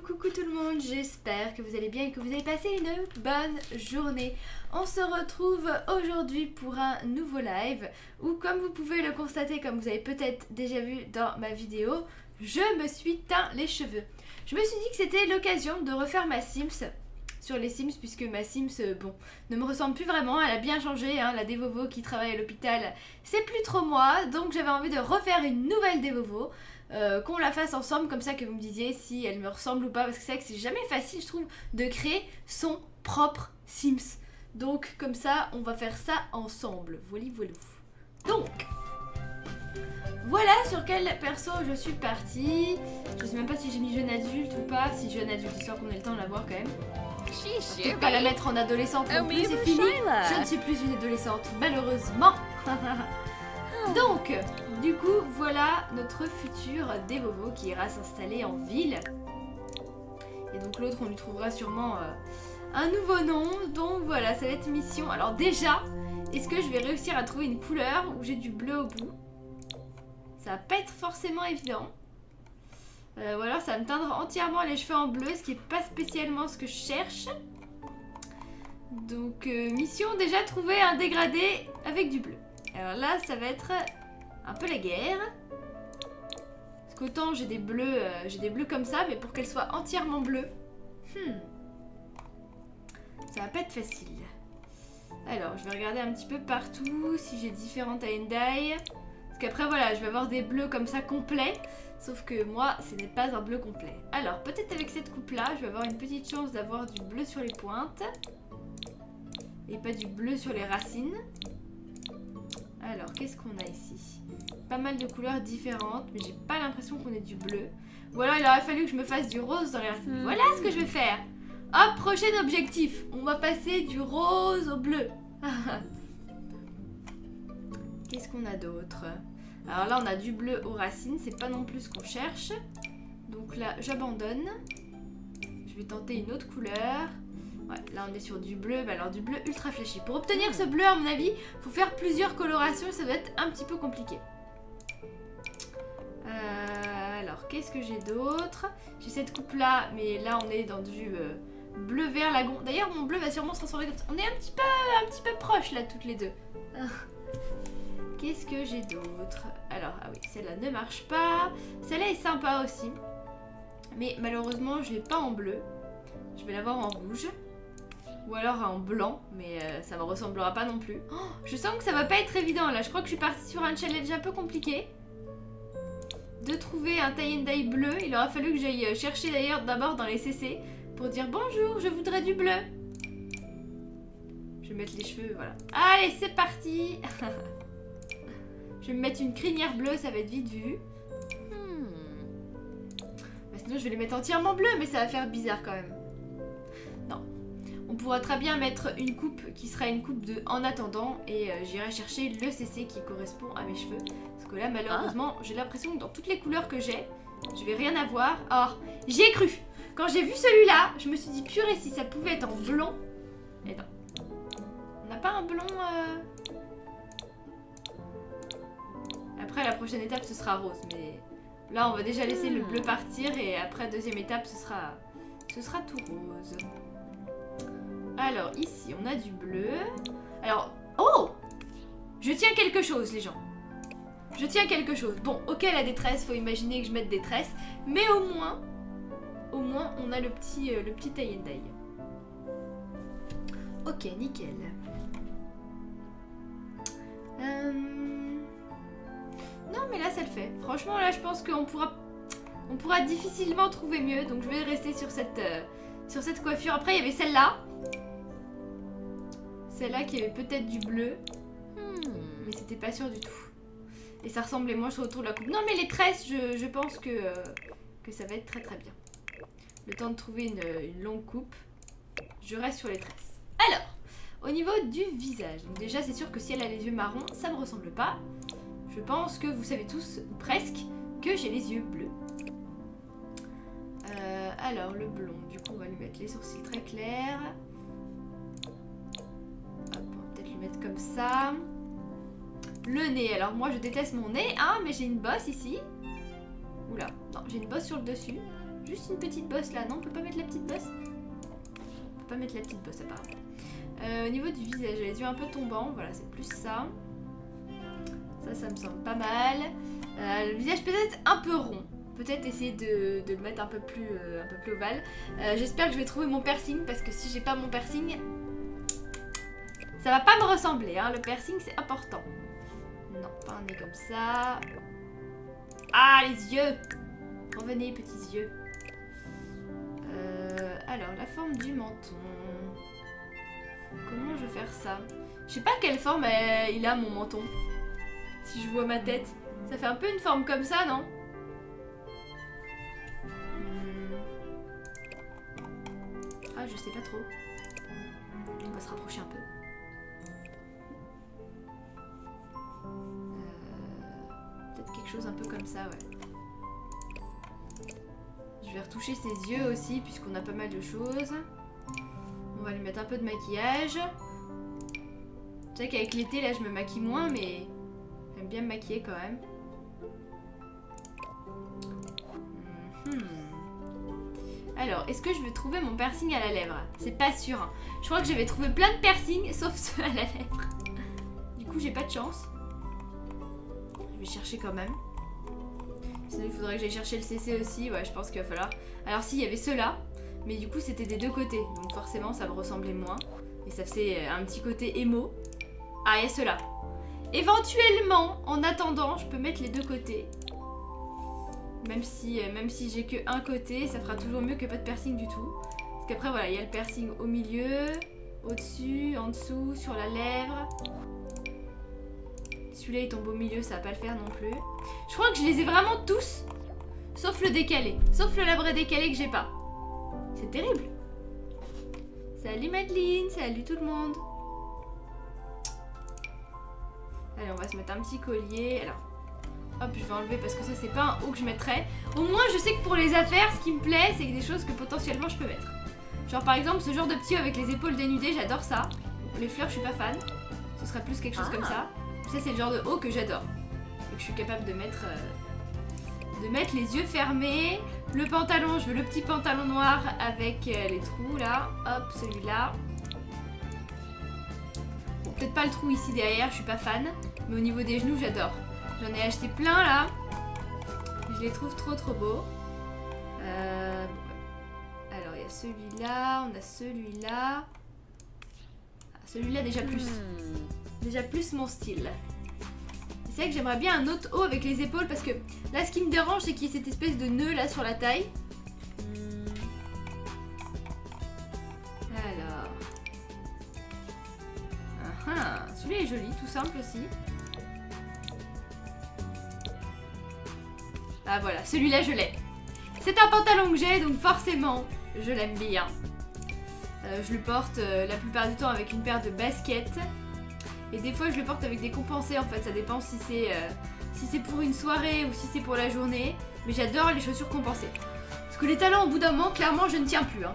coucou tout le monde, j'espère que vous allez bien et que vous avez passé une bonne journée. On se retrouve aujourd'hui pour un nouveau live où comme vous pouvez le constater, comme vous avez peut-être déjà vu dans ma vidéo, je me suis teint les cheveux. Je me suis dit que c'était l'occasion de refaire ma Sims sur les Sims puisque ma Sims, euh, bon, ne me ressemble plus vraiment, elle a bien changé, hein, la Devovo qui travaille à l'hôpital, c'est plus trop moi, donc j'avais envie de refaire une nouvelle Devovo. Euh, qu'on la fasse ensemble, comme ça que vous me disiez si elle me ressemble ou pas, parce que c'est vrai que c'est jamais facile, je trouve, de créer son propre Sims. Donc, comme ça, on va faire ça ensemble. Voilà, voilà. Donc, voilà sur quel perso je suis partie. Je sais même pas si j'ai mis jeune adulte ou pas. Si jeune adulte, histoire qu'on ait le temps de la voir quand même. Peut-être pas la mettre en adolescente non plus, c'est fini. Je ne suis plus une adolescente, malheureusement. Donc, du coup, voilà notre futur Devovo qui ira s'installer en ville. Et donc l'autre, on lui trouvera sûrement euh, un nouveau nom. Donc voilà, ça va être mission. Alors déjà, est-ce que je vais réussir à trouver une couleur où j'ai du bleu au bout? Ça va pas être forcément évident. Euh, ou alors ça va me teindre entièrement les cheveux en bleu, ce qui est pas spécialement ce que je cherche. Donc euh, mission déjà trouver un dégradé avec du bleu. Alors là, ça va être un peu la guerre. Parce qu'autant j'ai des bleus, euh, j'ai des bleus comme ça, mais pour qu'elles soient entièrement bleues, hmm, ça va pas être facile. Alors, je vais regarder un petit peu partout si j'ai différentes tie Parce qu'après, voilà, je vais avoir des bleus comme ça complets. Sauf que moi, ce n'est pas un bleu complet. Alors, peut-être avec cette coupe-là, je vais avoir une petite chance d'avoir du bleu sur les pointes. Et pas du bleu sur les racines. Alors, qu'est-ce qu'on a ici? Pas mal de couleurs différentes, mais j'ai pas l'impression qu'on ait du bleu. Ou alors, il aurait fallu que je me fasse du rose dans les racines. Hmm. Voilà ce que je vais faire Hop, prochain objectif On va passer du rose au bleu Qu'est-ce qu'on a d'autre? Alors là, on a du bleu aux racines, c'est pas non plus ce qu'on cherche. Donc là, j'abandonne. Je vais tenter une autre couleur. Ouais, là on est sur du bleu, bah alors du bleu ultra flashy. Pour obtenir ce bleu, à mon avis, faut faire plusieurs colorations, ça doit être un petit peu compliqué. Euh, alors, qu'est-ce que j'ai d'autre? J'ai cette coupe-là, mais là on est dans du euh, bleu-vert lagon. D'ailleurs, mon bleu va sûrement se transformer comme ça. On est un petit peu, un petit peu proches là, toutes les deux. Qu'est-ce que j'ai d'autre? Alors, ah oui, celle-là ne marche pas. Celle-là est sympa aussi. Mais malheureusement, je l'ai pas en bleu. Je vais l'avoir en rouge. Ou alors en blanc, mais euh, ça me ressemblera pas non plus. Oh, je sens que ça va pas être évident là. Je crois que je suis partie sur un challenge un peu compliqué. De trouver un tie and dye bleu. Il aura fallu que j'aille euh, chercher d'ailleurs d'abord dans les CC pour dire bonjour, je voudrais du bleu. Je vais mettre les cheveux, voilà. Allez, c'est parti Je vais me mettre une crinière bleue, ça va être vite vu. Hmm. Bah, sinon, je vais les mettre entièrement bleus, mais ça va faire bizarre quand même. On pourra très bien mettre une coupe qui sera une coupe de en attendant et euh, j'irai chercher le CC qui correspond à mes cheveux. Parce que là malheureusement j'ai l'impression que dans toutes les couleurs que j'ai, je vais rien avoir. Oh, j'y ai cru Quand j'ai vu celui-là, je me suis dit purée si ça pouvait être en blond. Et non. On n'a pas un blond... Euh après la prochaine étape ce sera rose mais là on va déjà laisser le bleu partir et après deuxième étape ce sera, ce sera tout rose. Alors, ici, on a du bleu. Alors, oh Je tiens quelque chose, les gens. Je tiens quelque chose. Bon, ok, la détresse, faut imaginer que je mette détresse. Mais au moins, au moins, on a le petit, euh, le petit Ok, nickel. Euh, non, mais là, ça le fait. Franchement, là, je pense qu'on pourra... On pourra difficilement trouver mieux. Donc, je vais rester sur cette, euh, sur cette coiffure. Après, il y avait celle-là. Celle-là qui avait peut-être du bleu. Hmm. Mais c'était pas sûr du tout. Et ça ressemblait moins autour de la coupe. Non mais les tresses, je, pense que, euh, que ça va être très très bien. Le temps de trouver une, longue coupe. Je reste sur les tresses. Alors, au niveau du visage. Donc déjà c'est sûr que si elle a les yeux marrons, ça me ressemble pas. Je pense que vous savez tous, presque, que j'ai les yeux bleus. Euh, alors le blond, du coup on va lui mettre les sourcils très clairs mettre comme ça. Le nez. Alors moi je déteste mon nez, hein, mais j'ai une bosse ici. Oula, non, j'ai une bosse sur le dessus. Juste une petite bosse là, non On peut pas mettre la petite bosse On peut pas mettre la petite bosse apparemment. Euh, au niveau du visage, les yeux un peu tombants, voilà, c'est plus ça. Ça, ça me semble pas mal. Euh, le visage peut-être un peu rond. Peut-être essayer de, le mettre un peu plus, euh, un peu plus ovale. J'espère que je vais trouver mon piercing parce que si j'ai pas mon piercing, ça va pas me ressembler. Hein. Le piercing, c'est important. Non, pas un nez comme ça. Ah, les yeux Revenez, petits yeux. alors, la forme du menton. Comment je vais faire ça? Je sais pas quelle forme il a mon menton. Si je vois ma tête. Ça fait un peu une forme comme ça, non? Hmm. Ah, je sais pas trop. On va se rapprocher un peu. Quelque chose un peu comme ça, ouais. Je vais retoucher ses yeux aussi, puisqu'on a pas mal de choses. On va lui mettre un peu de maquillage. C'est vrai qu'avec l'été, là, je me maquille moins, mais j'aime bien me maquiller quand même. Mhm. Alors, est-ce que je vais trouver mon piercing à la lèvre? C'est pas sûr. Hein. Je crois que je vais trouver plein de piercings, sauf ceux à la lèvre. Du coup, j'ai pas de chance. Je vais chercher quand même. Sinon, il faudrait que j'aille chercher le CC aussi. Ouais, je pense qu'il va falloir. Alors, si, il y avait ceux-là. Mais du coup, c'était des deux côtés. Donc forcément, ça me ressemblait moins. Et ça faisait un petit côté émo. Ah, a ceux-là. Éventuellement, en attendant, je peux mettre les deux côtés. Même si, euh, même si j'ai que un côté, ça fera toujours mieux que pas de piercing du tout. Parce qu'après, voilà, il y a le piercing au milieu, au-dessus, en dessous, sur la lèvre. Celui-là, il tombe au milieu, ça va pas le faire non plus. Je crois que je les ai vraiment tous, sauf le décalé. Sauf le labré décalé que j'ai pas. C'est terrible. Salut Madeline, salut tout le monde. Allez, on va se mettre un petit collier. Alors, hop, je vais enlever parce que ça, c'est pas un haut que je mettrais. Au moins, je sais que pour les affaires, ce qui me plaît, c'est des choses que potentiellement je peux mettre. Genre, par exemple, ce genre de petit haut avec les épaules dénudées, j'adore ça. Les fleurs, je suis pas fan. Ce serait plus quelque chose comme ça. Ça, c'est le genre de haut que j'adore. Je suis capable de mettre... Euh, de mettre les yeux fermés. Le pantalon, je veux le petit pantalon noir avec euh, les trous là. Hop, celui-là. peut-être pas le trou ici derrière, je suis pas fan. Mais au niveau des genoux, j'adore. J'en ai acheté plein là. Je les trouve trop trop beaux. Euh, alors, il y a celui-là, on a celui-là. Ah, celui-là déjà plus. Hmm. Déjà plus mon style. C'est vrai que j'aimerais bien un autre haut avec les épaules parce que là ce qui me dérange c'est qu'il y ait cette espèce de nœud là sur la taille. Alors. Ah, ah. Celui-là est joli, tout simple aussi. Ah voilà, celui-là je l'ai. C'est un pantalon que j'ai donc forcément je l'aime bien. Euh, je le porte euh, la plupart du temps avec une paire de baskets. Et des fois, je le porte avec des compensés en fait. Ça dépend si c'est euh, si c'est pour une soirée ou si c'est pour la journée. Mais j'adore les chaussures compensées. Parce que les talons, au bout d'un moment, clairement, je ne tiens plus. Hein.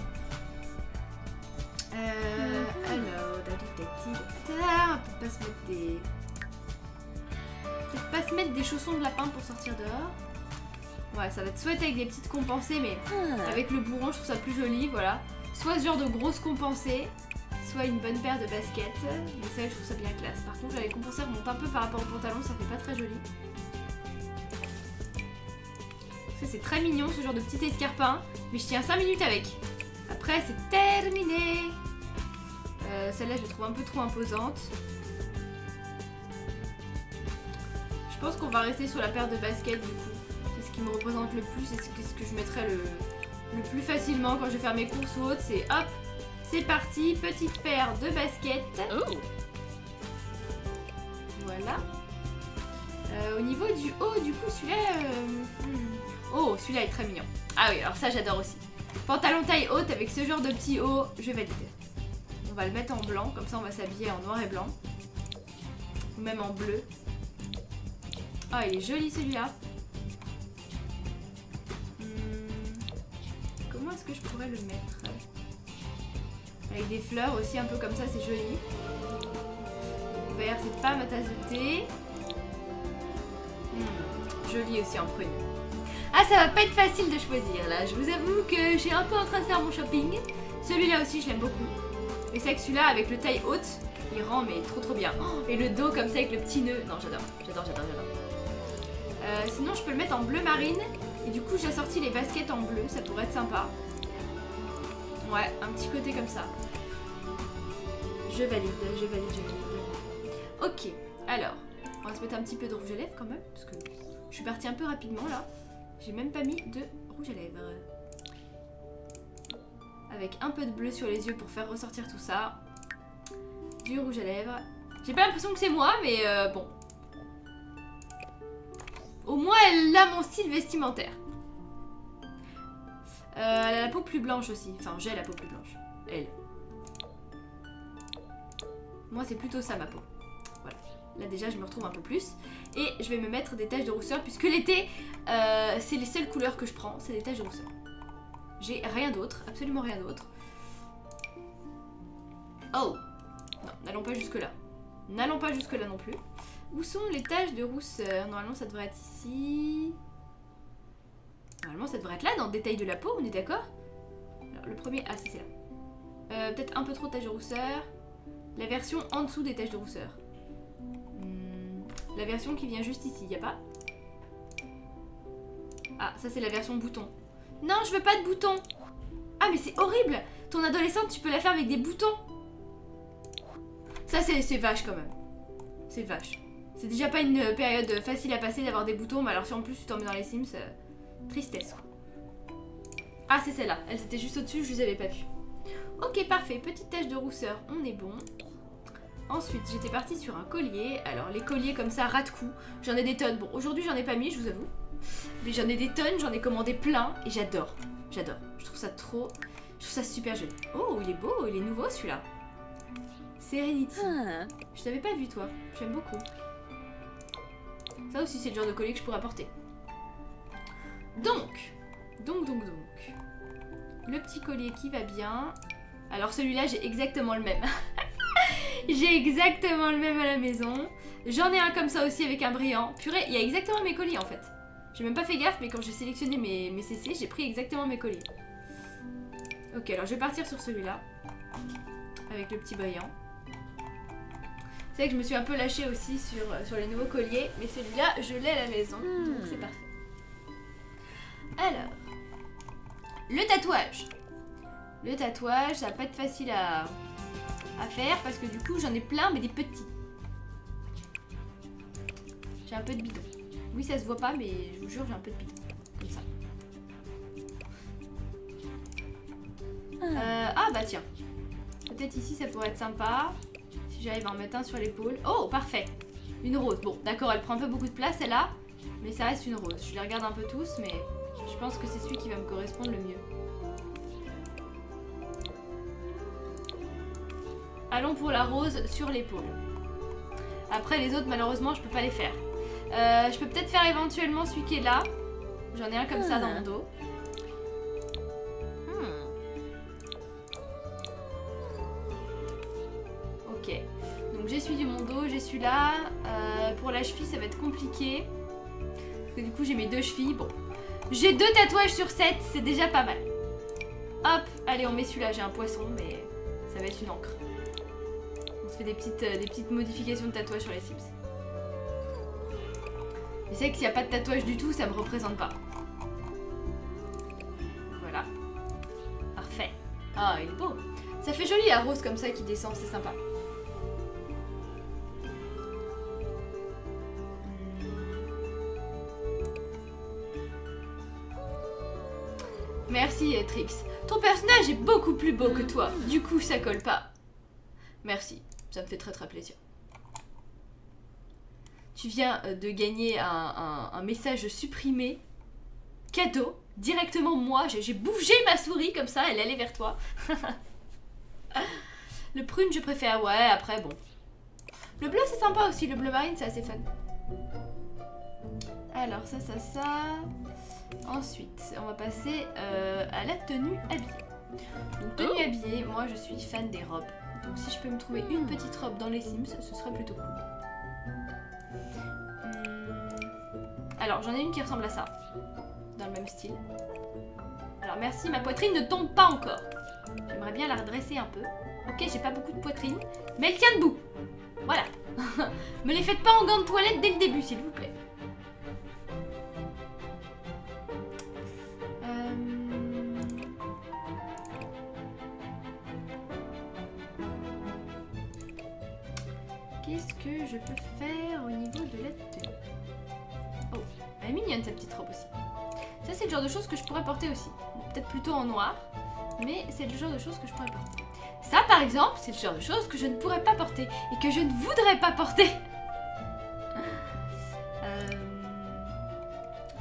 Euh, alors, on peut pas se mettre des. Peut-être pas se mettre des chaussons de lapin pour sortir dehors. Ouais, ça va être soit avec des petites compensées, mais ah. avec le bourron, je trouve ça plus joli, voilà. Soit ce genre de grosses compensées, soit une bonne paire de baskets. Mais ça, je trouve ça bien classe. Par contre, les compensées remontent un peu par rapport au pantalon, ça fait pas très joli. c'est très mignon ce genre de petit escarpin, mais je tiens 5 minutes avec. Après, c'est terminé. Euh, celle-là, je la trouve un peu trop imposante. Je pense qu'on va rester sur la paire de baskets du coup. C'est ce qui me représente le plus et ce que je mettrais le, le plus facilement quand je vais faire mes courses ou. C'est hop, c'est parti, petite paire de baskets. Oh. Voilà. Euh, au niveau du haut, du coup, celui-là... Euh, hmm. Oh, celui-là est très mignon. Ah oui, alors ça, j'adore aussi. Pantalon taille haute avec ce genre de petit haut, je vais valider. On va le mettre en blanc, comme ça on va s'habiller en noir et blanc. Ou même en bleu. Ah, il est joli celui-là. Hmm. Comment est-ce que je pourrais le mettre? Avec des fleurs aussi, un peu comme ça, c'est joli. Vert, c'est pas ma tasse de thé. Hmm, joli aussi en prune. Ah, ça va pas être facile de choisir là. Je vous avoue que suis un peu en train de faire mon shopping. Celui-là aussi, je l'aime beaucoup. Et c'est que celui-là, avec le taille haute, il rend mais trop trop bien. Oh, et le dos comme ça avec le petit nœud. Non, j'adore, j'adore, j'adore, j'adore. Euh, sinon, je peux le mettre en bleu marine. Et du coup, j'ai sorti les baskets en bleu. Ça pourrait être sympa. Ouais, un petit côté comme ça. Je valide, je valide, je valide. Ok, alors, on va se mettre un petit peu de rouge à lèvres quand même. Parce que je suis partie un peu rapidement là. J'ai même pas mis de rouge à lèvres. Avec un peu de bleu sur les yeux pour faire ressortir tout ça. Du rouge à lèvres. J'ai pas l'impression que c'est moi, mais euh, bon. Au moins, elle a mon style vestimentaire. Euh, elle a la peau plus blanche aussi. Enfin, j'ai la peau plus blanche. Elle. Moi, c'est plutôt ça ma peau. Voilà. Là, déjà, je me retrouve un peu plus. Et je vais me mettre des taches de rousseur puisque l'été, euh, c'est les seules couleurs que je prends. C'est des taches de rousseur. J'ai rien d'autre. Absolument rien d'autre. Oh Non, n'allons pas jusque là. N'allons pas jusque là non plus. Où sont les taches de rousseur? Normalement, ça devrait être ici. Normalement, ça devrait être là, dans le détail de la peau, on est d'accord? Alors, le premier... Ah, c'est là. Euh, Peut-être un peu trop de taches de rousseur. La version en dessous des taches de rousseur. Hmm, La version qui vient juste ici, y a pas? Ah, ça c'est la version bouton. Non, je veux pas de bouton Ah, mais c'est horrible Ton adolescente, tu peux la faire avec des boutons Ça, c'est vache quand même. C'est vache. C'est déjà pas une période facile à passer d'avoir des boutons, mais alors si en plus tu t'en mets dans les Sims, euh, tristesse. Ah, c'est celle-là. Elle était juste au-dessus, je les avais pas vues. Ok, parfait. Petite tache de rousseur, on est bon. Ensuite, j'étais partie sur un collier. Alors, les colliers comme ça, ras de cou. J'en ai des tonnes. Bon, aujourd'hui, j'en ai pas mis, je vous avoue. Mais j'en ai des tonnes, j'en ai commandé plein. Et j'adore. J'adore. Je trouve ça trop... Je trouve ça super joli. Oh, il est beau, il est nouveau celui-là. Serenity. Je t'avais pas vu, toi. J'aime beaucoup. Ça aussi, c'est le genre de collier que je pourrais apporter. Donc, donc, donc, donc. Le petit collier qui va bien. Alors celui-là, j'ai exactement le même. j'ai exactement le même à la maison. J'en ai un comme ça aussi avec un brillant. Purée, il y a exactement mes colliers en fait. J'ai même pas fait gaffe, mais quand j'ai sélectionné mes, mes CC, j'ai pris exactement mes colliers. Ok, alors je vais partir sur celui-là. Avec le petit brillant. C'est vrai que je me suis un peu lâchée aussi sur, sur les nouveaux colliers, mais celui-là, je l'ai à la maison, donc c'est parfait. Alors, le tatouage. Le tatouage, ça va pas être facile à, à faire parce que du coup, j'en ai plein, mais des petits. J'ai un peu de bidon. Oui, ça se voit pas, mais je vous jure, j'ai un peu de bidon. Comme ça. Euh, ah bah tiens. Peut-être ici, ça pourrait être sympa. Si j'arrive à en mettre un sur l'épaule. Oh, parfait. Une rose. Bon, d'accord, elle prend un peu beaucoup de place, celle-là. Mais ça reste une rose. Je les regarde un peu tous, mais je pense que c'est celui qui va me correspondre le mieux. Allons pour la rose sur l'épaule. Après, les autres, malheureusement, je peux pas les faire. Euh, je peux peut-être faire éventuellement celui qui est là. J'en ai un comme ça dans mon dos. Hmm. Ok. Donc j'ai celui du mon dos, j'ai celui-là. Euh, pour la cheville, ça va être compliqué. Parce que du coup, j'ai mes deux chevilles. Bon. J'ai deux tatouages sur 7, c'est déjà pas mal. Hop, allez, on met celui-là. J'ai un poisson, mais ça va être une encre. On se fait des petites, euh, modifications de tatouage sur les Sims. Je sais que s'il n'y a pas de tatouage du tout, ça me représente pas. Voilà. Parfait. Ah, il est beau. Ça fait joli la rose comme ça qui descend, c'est sympa. Merci Trix. Ton personnage est beaucoup plus beau que toi. Du coup, ça colle pas. Merci. Ça me fait très très plaisir. Tu viens euh, de gagner un, message supprimé. Cadeau. Directement moi. J'ai bougé ma souris comme ça. Elle allait vers toi. le prune, je préfère. Ouais, après, bon. Le bleu, c'est sympa aussi. Le bleu marine, c'est assez fun. Alors, ça, ça, ça. Ensuite, on va passer euh, à la tenue habillée. Donc, tenue habillée, moi je suis fan des robes. Donc, si je peux me trouver une petite robe dans les Sims, ce serait plutôt cool. Hum, Alors, j'en ai une qui ressemble à ça. dans le même style. Alors merci, ma poitrine ne tombe pas encore. J'aimerais bien la redresser un peu. Ok, j'ai pas beaucoup de poitrine, mais elle tient debout. Voilà. Me les faites pas en gants de toilette dès le début, s'il vous plaît. Je peux faire au niveau de la tenue Oh, elle est mignonne cette petite robe aussi. Ça, c'est le genre de choses que je pourrais porter aussi. Peut-être plutôt en noir, mais c'est le genre de choses que je pourrais porter. Ça, par exemple, c'est le genre de choses que je ne pourrais pas porter et que je ne voudrais pas porter. Euh,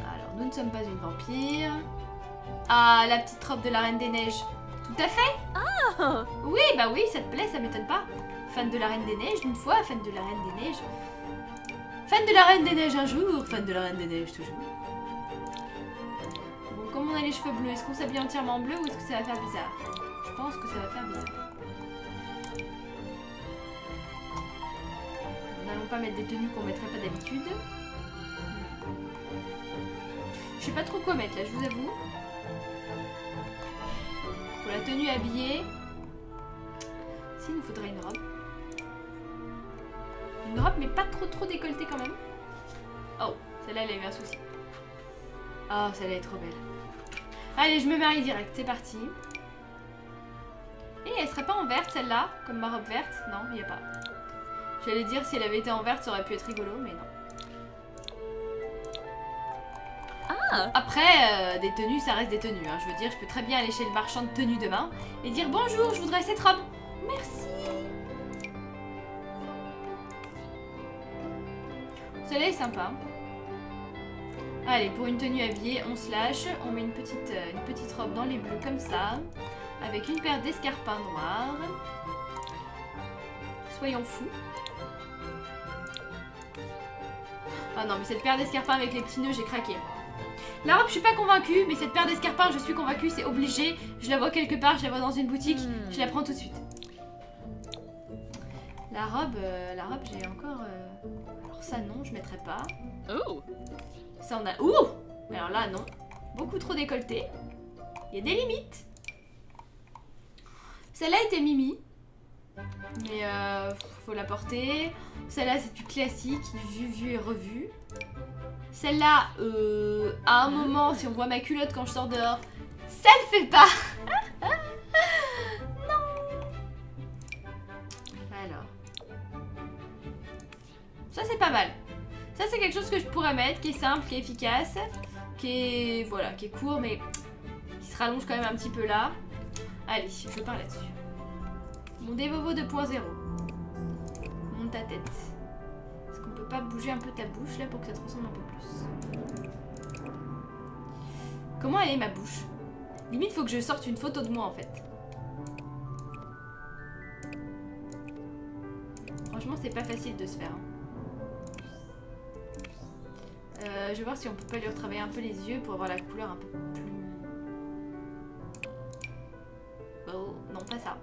Alors, nous ne sommes pas une vampire. Ah, la petite robe de la Reine des Neiges. Tout à fait. Ah. Oui, bah oui, ça te plaît, ça m'étonne pas. Fan de la Reine des Neiges une fois, fan de la Reine des Neiges. Fan de la Reine des Neiges un jour, fan de la Reine des Neiges toujours. Bon, comme on a les cheveux bleus, est-ce qu'on s'habille entièrement en bleu ou est-ce que ça va faire bizarre? Je pense que ça va faire bizarre. N'allons pas mettre des tenues qu'on mettrait pas d'habitude. Je sais pas trop quoi mettre là, je vous avoue. Pour la tenue habillée, s'il nous faudrait une robe. Une robe, mais pas trop trop décolletée quand même. Oh, celle-là, elle a eu un souci. Oh, celle-là est trop belle. Allez, je me marie direct, c'est parti. Et elle serait pas en verte celle-là, comme ma robe verte? Non, il n'y a pas. J'allais dire si elle avait été en verte, ça aurait pu être rigolo, mais non. Ah. Après, euh, des tenues, ça reste des tenues. hein. Je veux dire, je peux très bien aller chez le marchand de tenues demain et dire bonjour, je voudrais cette robe. Merci. Celle-là est sympa. Allez, pour une tenue habillée, on se lâche. On met une petite, euh, une petite robe dans les bleus comme ça. Avec une paire d'escarpins noirs. Soyons fous. Ah non, mais cette paire d'escarpins avec les petits nœuds, j'ai craqué. La robe, je suis pas convaincue, mais cette paire d'escarpins, je suis convaincue, c'est obligé. Je la vois quelque part, je la vois dans une boutique, Hmm. je la prends tout de suite. La robe, euh, la robe, j'ai encore. euh, ça non, je mettrai pas. Oh. Ça on a. Ouh Alors là non. Beaucoup trop décolleté. Il y a des limites. Celle-là était Mimi. Mais euh, faut la porter. Celle-là c'est du classique, du vu, vu et revu. Celle-là, euh, à un moment, si on voit ma culotte quand je sors dehors, ça le fait pas. non. Alors. Ça c'est pas mal. Ça c'est quelque chose que je pourrais mettre, qui est simple, qui est efficace, qui est voilà, qui est court mais qui se rallonge quand même un petit peu là. Allez, je pars là-dessus. Mon Devovo 2.0. Monte ta tête. Est-ce qu'on peut pas bouger un peu ta bouche là pour que ça te ressemble un peu plus? Comment elle est ma bouche? Limite faut que je sorte une photo de moi en fait. Franchement c'est pas facile de se faire. hein. Euh, je vais voir si on peut pas lui retravailler un peu les yeux pour avoir la couleur un peu plus... Oh, non pas ça.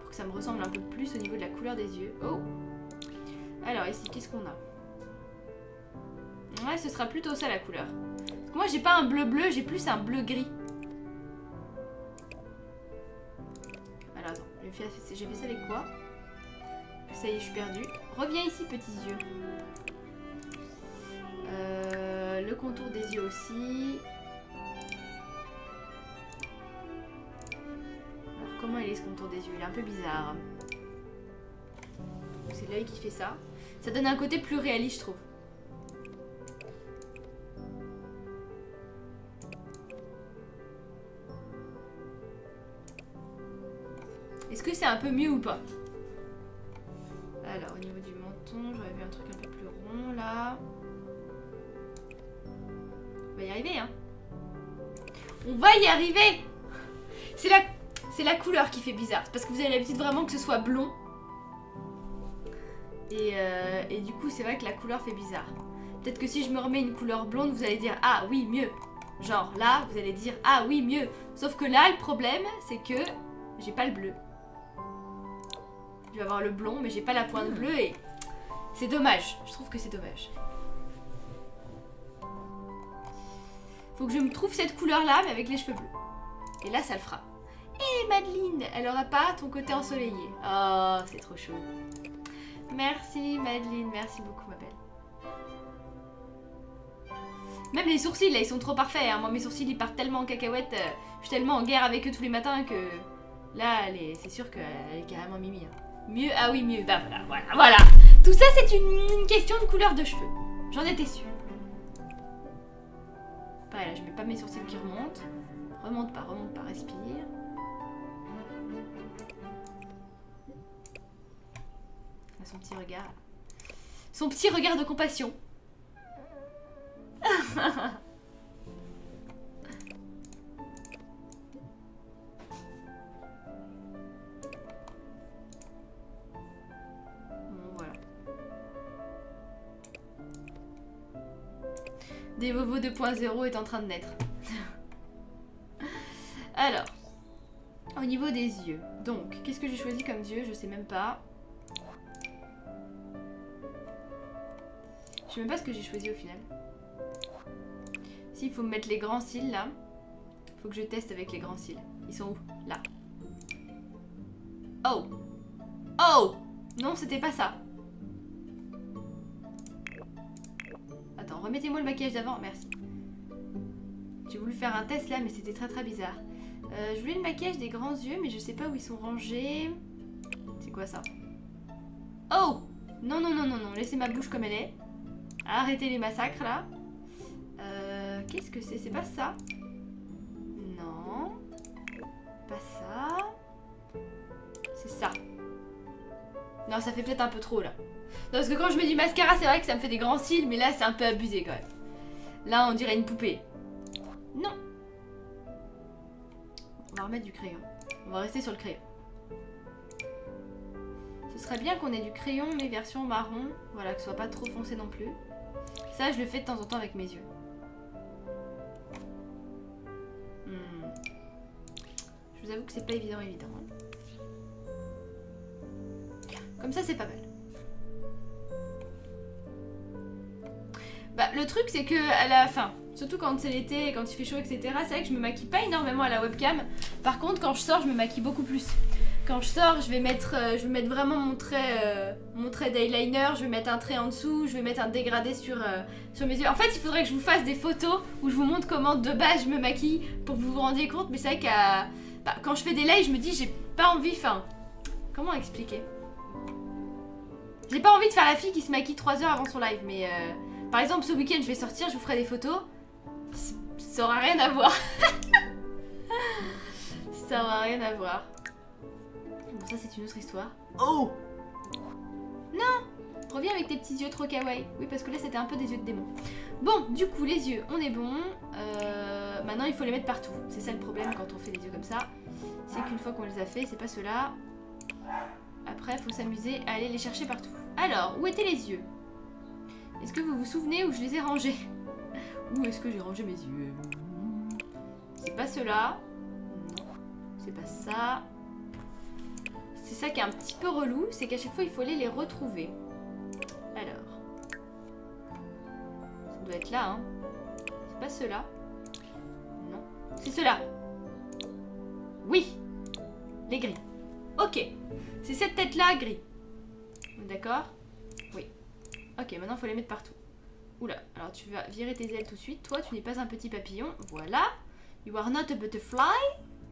Pour que ça me ressemble un peu plus au niveau de la couleur des yeux. Oh Alors ici, qu'est-ce qu'on a? Ouais, ce sera plutôt ça la couleur. Moi j'ai pas un bleu bleu, j'ai plus un bleu gris. Alors attends, j'ai fait ça avec quoi? Ça y est, je suis perdue. Reviens ici, petits yeux. Le contour des yeux aussi. Alors comment il est ce contour des yeux? Il est un peu bizarre. C'est l'œil qui fait ça. Ça donne un côté plus réaliste, je trouve. Est-ce que c'est un peu mieux ou pas? Alors, au niveau du menton, j'aurais vu un truc un peu plus rond là. On va y arriver, hein. On va y arriver C'est la... C'est la couleur qui fait bizarre. C'est parce que vous avez l'habitude vraiment que ce soit blond. Et, euh, et du coup, c'est vrai que la couleur fait bizarre. Peut-être que si je me remets une couleur blonde, vous allez dire « Ah oui, mieux !» Genre là, vous allez dire « Ah oui, mieux !» Sauf que là, le problème, c'est que j'ai pas le bleu. Je vais avoir le blond, mais j'ai pas la pointe bleue et c'est dommage. Je trouve que c'est dommage. Faut que je me trouve cette couleur-là, mais avec les cheveux bleus. Et là, ça le fera. Et Madeline, elle aura pas ton côté ensoleillé. Oh, c'est trop chaud. Merci Madeline, merci beaucoup ma belle. Même les sourcils, là, ils sont trop parfaits. Hein. Moi, mes sourcils, ils partent tellement en cacahuète. euh, je suis tellement en guerre avec eux tous les matins que... Là, c'est sûr qu'elle est carrément mimi. hein. Mieux Ah oui, mieux. Bah voilà, voilà, voilà. Tout ça, c'est une question de couleur de cheveux. J'en étais sûre. Pareil, là, je mets pas mes sourcils qui remontent. Remonte pas, remonte pas, respire. Son petit regard. Son petit regard de compassion. Dévovo 2.0 est en train de naître. Alors, au niveau des yeux. Donc, qu'est-ce que j'ai choisi comme yeux Je sais même pas. Je sais même pas ce que j'ai choisi au final. Si, il faut me mettre les grands cils là. Faut que je teste avec les grands cils. Ils sont où? Là. Oh Oh Non, c'était pas ça. Remettez-moi le maquillage d'avant, merci. J'ai voulu faire un test là, mais c'était très très bizarre. Euh, je voulais le maquillage des grands yeux, mais je sais pas où ils sont rangés. C'est quoi ça? Oh Non, non, non, non, non, laissez ma bouche comme elle est. Arrêtez les massacres là. Euh, Qu'est-ce que c'est? C'est pas ça? Non. Pas ça. C'est ça. Non, ça fait peut-être un peu trop là. Parce que quand je mets du mascara, c'est vrai que ça me fait des grands cils, mais là, c'est un peu abusé quand même. Là, on dirait une poupée. Non. On va remettre du crayon. On va rester sur le crayon. Ce serait bien qu'on ait du crayon, mais version marron. Voilà, que ce soit pas trop foncé non plus. Ça, je le fais de temps en temps avec mes yeux. Hmm. Je vous avoue que c'est pas évident, évident. hein. Comme ça, c'est pas mal. Bah, le truc, c'est que à la fin, surtout quand c'est l'été, quand il fait chaud, etc., c'est vrai que je me maquille pas énormément à la webcam. Par contre, quand je sors, je me maquille beaucoup plus. Quand je sors, je vais mettre, euh, je vais mettre vraiment mon trait, euh, mon trait d'eyeliner, je vais mettre un trait en dessous, je vais mettre un dégradé sur, euh, sur mes yeux. En fait, il faudrait que je vous fasse des photos où je vous montre comment de base je me maquille pour que vous vous rendiez compte. Mais c'est vrai qu'à bah, quand je fais des lives, je me dis j'ai pas envie, enfin, comment expliquer? J'ai pas envie de faire la fille qui se maquille 3 heures avant son live, mais par exemple ce week-end je vais sortir, je vous ferai des photos. Ça aura rien à voir. ça aura rien à voir. Bon, ça c'est une autre histoire. Oh Non Reviens avec tes petits yeux trop kawaii. Oui, parce que là c'était un peu des yeux de démon. Bon, du coup, les yeux, on est bon. Euh, maintenant, il faut les mettre partout. C'est ça le problème quand on fait les yeux comme ça. C'est qu'une fois qu'on les a fait, c'est pas ceux-là. Après, il faut s'amuser à aller les chercher partout. Alors, où étaient les yeux? Est-ce que vous vous souvenez où je les ai rangés? Où est-ce que j'ai rangé mes yeux? C'est pas ceux-là. Non, c'est pas ça. C'est ça qui est un petit peu relou, c'est qu'à chaque fois, il faut aller les retrouver. Alors. Ça doit être là, hein. C'est pas ceux-là. Non. C'est ceux-là. Oui. Les gris. Ok. C'est cette tête-là, gris. D'accord? Ok, maintenant, il faut les mettre partout. Oula, alors tu vas virer tes ailes tout de suite. Toi, tu n'es pas un petit papillon. Voilà. You are not a butterfly.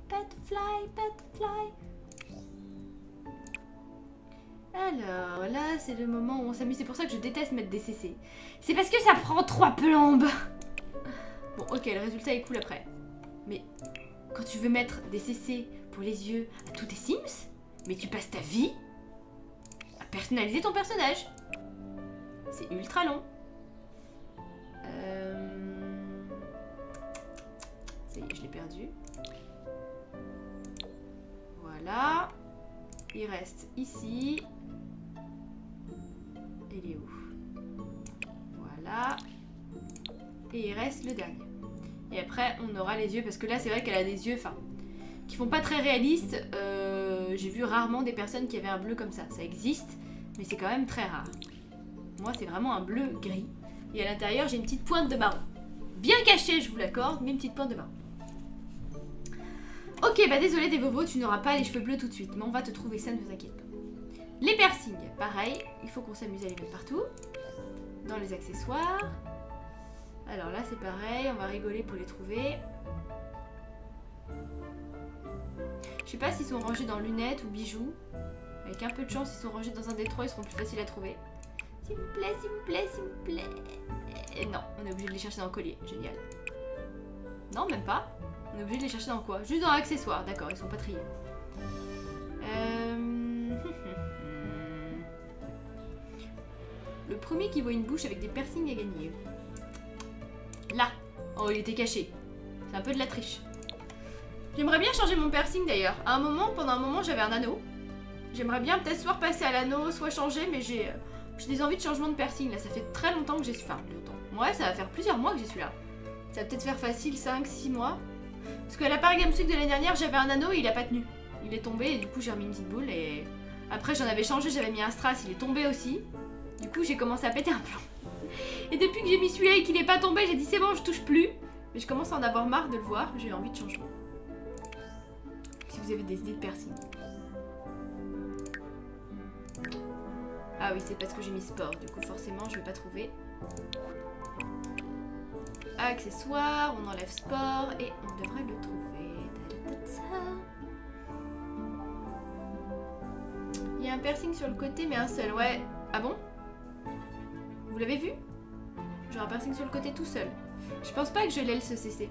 Butterfly, butterfly. Alors là, c'est le moment où on s'amuse. C'est pour ça que je déteste mettre des CC. C'est parce que ça prend trois plombes. Bon, ok, le résultat est cool après. Mais quand tu veux mettre des CC pour les yeux à tous tes Sims, mais tu passes ta vie à personnaliser ton personnage. C'est ultra long. Euh... Ça y est, je l'ai perdu. Voilà. Il reste ici. Il est où? Voilà. Et il reste le dernier. Et après, on aura les yeux, parce que là, c'est vrai qu'elle a des yeux, enfin, qui font pas très réalistes. Euh, J'ai vu rarement des personnes qui avaient un bleu comme ça. Ça existe, mais c'est quand même très rare. Moi, c'est vraiment un bleu gris. Et à l'intérieur, j'ai une petite pointe de marron. bien caché, je vous l'accorde, mais une petite pointe de main. Ok, bah désolé des vovos, tu n'auras pas les cheveux bleus tout de suite, mais on va te trouver ça, ne vous inquiète pas. Les piercings, pareil, il faut qu'on s'amuse à les mettre partout. Dans les accessoires. Alors là, c'est pareil, on va rigoler pour les trouver. Je sais pas s'ils sont rangés dans lunettes ou bijoux. Avec un peu de chance, ils sont rangés dans un des trois, ils seront plus faciles à trouver. S'il vous plaît, s'il vous plaît, s'il vous plaît. Et non, on est obligé de les chercher dans le collier. Génial. Non, même pas. On est obligé de les chercher dans quoi? Juste dans l'accessoire. D'accord, ils sont pas triés. Euh... Le premier qui voit une bouche avec des piercings a gagné. Là. Oh, il était caché. C'est un peu de la triche. J'aimerais bien changer mon piercing d'ailleurs. À un moment, pendant un moment, j'avais un anneau. J'aimerais bien peut-être soit repasser à l'anneau, soit changer, mais j'ai j'ai des envies de changement de piercing. Là, ça fait très longtemps que j'ai su. Enfin, longtemps. Ouais, ça va faire plusieurs mois que j'ai su là. Ça va peut-être faire facile 5-6 mois. Parce que la Paris Games de l'année dernière, j'avais un anneau et il a pas tenu. Il est tombé et du coup, j'ai remis une petite boule et. Après, j'en avais changé, j'avais mis un strass, il est tombé aussi. Du coup, j'ai commencé à péter un plan. Et depuis que j'ai mis celui-là et qu'il n'est pas tombé, j'ai dit c'est bon, je touche plus. Mais je commence à en avoir marre de le voir, j'ai envie de changement. Si vous avez des idées de piercing. Ah oui, c'est parce que j'ai mis sport, du coup forcément je vais pas trouver. Accessoires, on enlève sport et on devrait le trouver. Il y a un piercing sur le côté mais un seul, ouais. Ah bon? Vous l'avez vu? J'ai un piercing sur le côté tout seul. Je pense pas que je l'ai le CC. C'est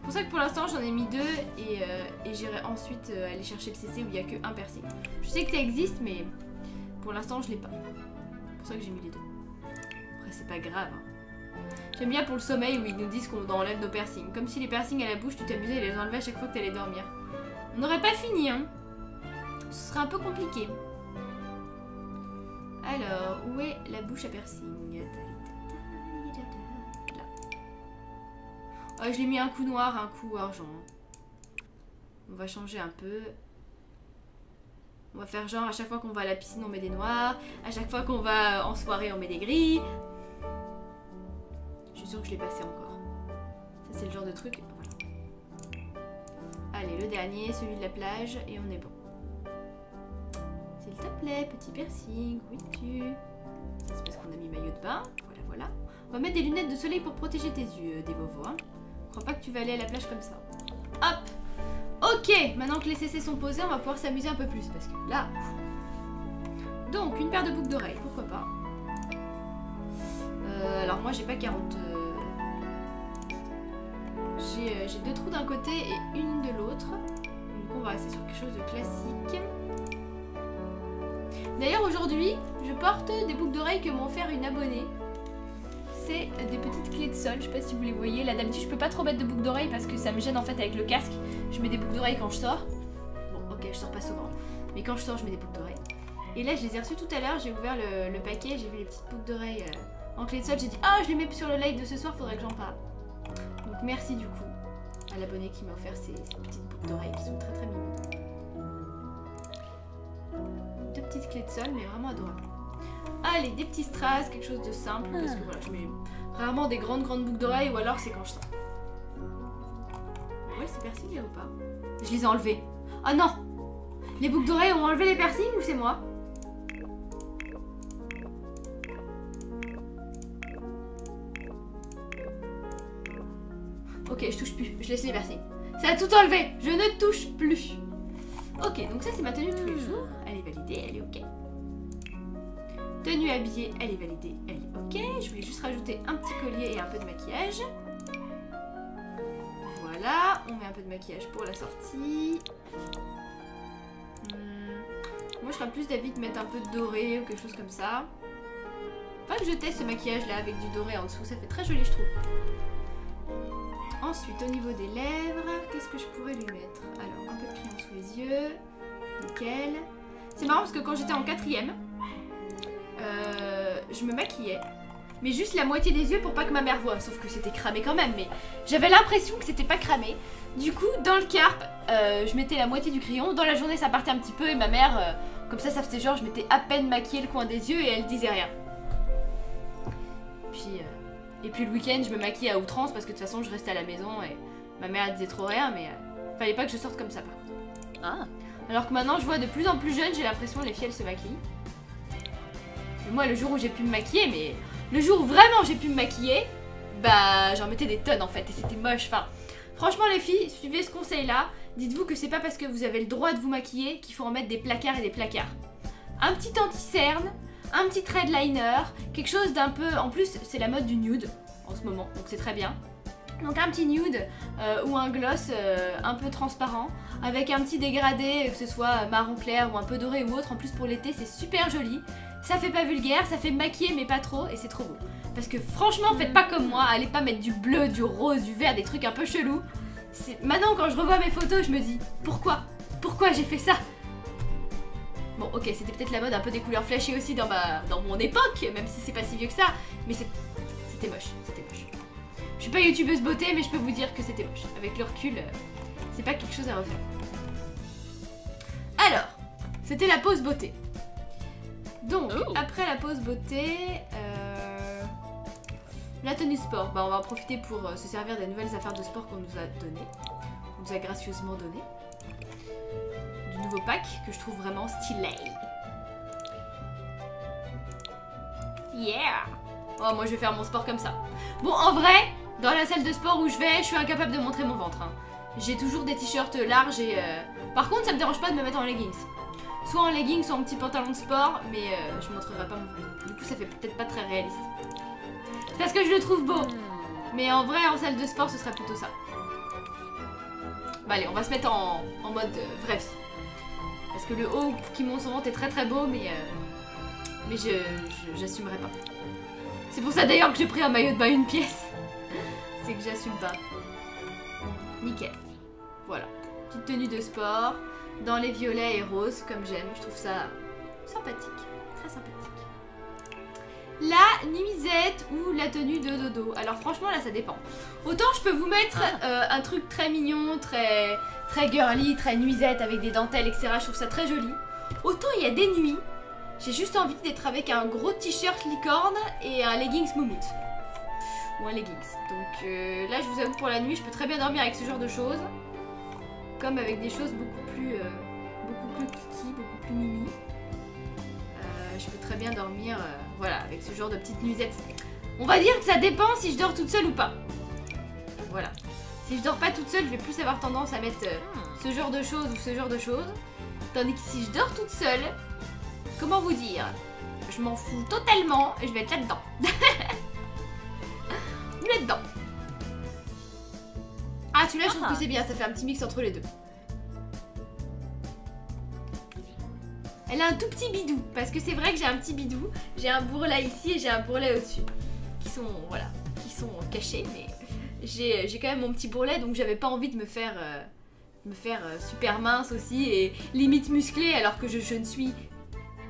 pour ça que pour l'instant j'en ai mis deux et, euh, et j'irai ensuite euh, aller chercher le CC où il n'y a que un piercing. Je sais que ça existe mais pour l'instant je l'ai pas. C'est pour ça que j'ai mis les deux. Après c'est pas grave. Hein. J'aime bien pour le sommeil où ils nous disent qu'on enlève nos piercings. Comme si les piercings à la bouche tu t'amusais à les enlever à chaque fois que t'allais dormir. On n'aurait pas fini hein. Ce serait un peu compliqué. Alors, où est la bouche à piercing? Là. Oh, je l'ai mis un coup noir, un coup argent. On va changer un peu. On va faire genre à chaque fois qu'on va à la piscine on met des noirs, à chaque fois qu'on va en soirée on met des gris. Je suis sûre que je l'ai passé encore. Ça c'est le genre de truc. Allez, le dernier, celui de la plage, et on est bon. S'il te plaît, petit piercing, où es-tu C'est parce qu'on a mis maillot de bain. Voilà, voilà. On va mettre des lunettes de soleil pour protéger tes yeux, des. Hein. Je crois pas que tu vas aller à la plage comme ça. Hop Ok, maintenant que les CC sont posés, on va pouvoir s'amuser un peu plus parce que là... Donc, une paire de boucles d'oreilles, pourquoi pas. Euh, alors moi, j'ai pas 40... Euh, euh, j'ai deux trous d'un côté et une de l'autre. Donc on va rester sur quelque chose de classique. D'ailleurs, aujourd'hui, je porte des boucles d'oreilles que m'ont offert une abonnée c'est des petites clés de sol. Je sais pas si vous les voyez. Là d'habitude je peux pas trop mettre de boucles d'oreilles parce que ça me gêne en fait avec le casque. Je mets des boucles d'oreilles quand je sors. Bon ok je sors pas souvent. Mais quand je sors je mets des boucles d'oreilles. Et là je les ai reçues tout à l'heure. J'ai ouvert le, paquet. J'ai vu les petites boucles d'oreilles euh, en clé de sol. J'ai dit ah je les mets sur le live de ce soir. Faudrait que j'en parle. Donc merci du coup à l'abonné qui m'a offert ces, petites boucles d'oreilles qui sont très très mignonnes. Deux petites clés de sol mais vraiment adorables. Allez, des petits strass, quelque chose de simple, parce que voilà, je mets rarement des grandes grandes boucles d'oreilles ou alors c'est quand je sors. Ouais, c'est piercings ou pas Je les ai enlevés. Ah non Les boucles d'oreilles ont enlevé les piercings ou c'est moi? Ok, je touche plus, je laisse les piercings. Ça a tout enlevé, je ne touche plus. Ok, donc ça c'est ma tenue de tous les jours. Elle est validée, elle est ok. Tenue habillée, elle est validée, elle est ok. Je voulais juste rajouter un petit collier et un peu de maquillage. Voilà, on met un peu de maquillage pour la sortie. Hmm. Moi, je serais plus d'avis de mettre un peu de doré ou quelque chose comme ça. Pas que je teste ce maquillage là avec du doré en dessous, ça fait très joli je trouve. Ensuite, au niveau des lèvres, qu'est-ce que je pourrais lui mettre? Alors, un peu de crayon sous les yeux. Nickel. C'est marrant parce que quand j'étais en quatrième, euh, je me maquillais. Mais juste la moitié des yeux pour pas que ma mère voie. Sauf que c'était cramé quand même. Mais j'avais l'impression que c'était pas cramé. Du coup, dans le carpe, euh, je mettais la moitié du crayon. Dans la journée, ça partait un petit peu. Et ma mère, euh, comme ça, ça faisait genre, je m'étais à peine maquillé le coin des yeux et elle disait rien. Puis, Et puis le week-end, je me maquille à outrance parce que de toute façon, je restais à la maison et ma mère elle disait trop rien, mais euh, fallait pas que je sorte comme ça par contre. Ah. Alors que maintenant, je vois de plus en plus jeune, j'ai l'impression les filles elles se maquillent. Et moi, le jour où j'ai pu me maquiller, mais le jour où vraiment j'ai pu me maquiller, bah j'en mettais des tonnes en fait et c'était moche. Enfin, franchement, les filles, suivez ce conseil là. Dites-vous que c'est pas parce que vous avez le droit de vous maquiller qu'il faut en mettre des placards et des placards. Un petit anti-cerne, un petit thread liner, quelque chose d'un peu. En plus, c'est la mode du nude en ce moment, donc c'est très bien. Donc un petit nude euh, ou un gloss euh, un peu transparent avec un petit dégradé, que ce soit marron clair ou un peu doré ou autre. En plus pour l'été c'est super joli. Ça fait pas vulgaire, ça fait maquiller mais pas trop et c'est trop beau. Parce que franchement faites pas comme moi, allez pas mettre du bleu, du rose, du vert, des trucs un peu chelous. Maintenant quand je revois mes photos je me dis pourquoi? Pourquoi j'ai fait ça? Bon ok c'était peut-être la mode un peu des couleurs flashy aussi dans, ma, dans mon époque, même si c'est pas si vieux que ça, mais c'était moche, c'était moche. Je suis pas youtubeuse beauté, mais je peux vous dire que c'était moche. Avec le recul, euh, c'est pas quelque chose à refaire. Alors, c'était la pause beauté. Donc, après la pause beauté, euh, la tenue sport. Bah, on va en profiter pour euh, se servir des nouvelles affaires de sport qu'on nous a données. On nous a gracieusement donné. Du nouveau pack que je trouve vraiment stylé. Yeah! Oh, moi je vais faire mon sport comme ça. Bon, en vrai, dans la salle de sport où je vais, je suis incapable de montrer mon ventre. hein. J'ai toujours des t-shirts larges et... euh, Par contre, ça me dérange pas de me mettre en leggings. Soit en leggings, soit en petit pantalon de sport, mais euh, je montrerai pas mon ventre. Du coup, ça fait peut-être pas très réaliste. C'est parce que je le trouve beau. Mais en vrai, en salle de sport, ce serait plutôt ça. Bah allez, on va se mettre en, mode euh, vraie vie. Parce que le haut qui monte son ventre est très très beau, mais... euh, mais je- j'assumerai pas. C'est pour ça d'ailleurs que j'ai pris un maillot de bain une pièce. C'est que j'assume pas. Nickel. Voilà. Petite tenue de sport. Dans les violets et roses, comme j'aime. Je trouve ça sympathique. Très sympathique. La nuisette ou la tenue de dodo. Alors franchement là ça dépend. Autant je peux vous mettre euh, un truc très mignon, très, très girly, très nuisette avec des dentelles, etc. Je trouve ça très joli. Autant il y a des nuits, j'ai juste envie d'être avec un gros t-shirt licorne et un leggings moumoute. Ou un leggings. Donc euh, là, je vous avoue, pour la nuit, je peux très bien dormir avec ce genre de choses. Comme avec des choses beaucoup plus, euh, beaucoup plus kiki, beaucoup plus mimi. Euh, je peux très bien dormir, euh, voilà, avec ce genre de petites nuisettes. On va dire que ça dépend si je dors toute seule ou pas. Voilà. Si je dors pas toute seule, je vais plus avoir tendance à mettre euh, ce genre de choses ou ce genre de choses. Tandis que si je dors toute seule, comment vous dire? Je m'en fous totalement et je vais être là-dedans. là-dedans. Ah, celui-là, je trouve Ah. que c'est bien, ça fait un petit mix entre les deux. Elle a un tout petit bidou, parce que c'est vrai que j'ai un petit bidou. J'ai un bourrelet ici et j'ai un bourrelet au-dessus. Qui sont, voilà, qui sont cachés, mais j'ai j'ai quand même mon petit bourrelet, donc j'avais pas envie de me faire, euh, me faire euh, super mince aussi et limite musclée, alors que je, je ne suis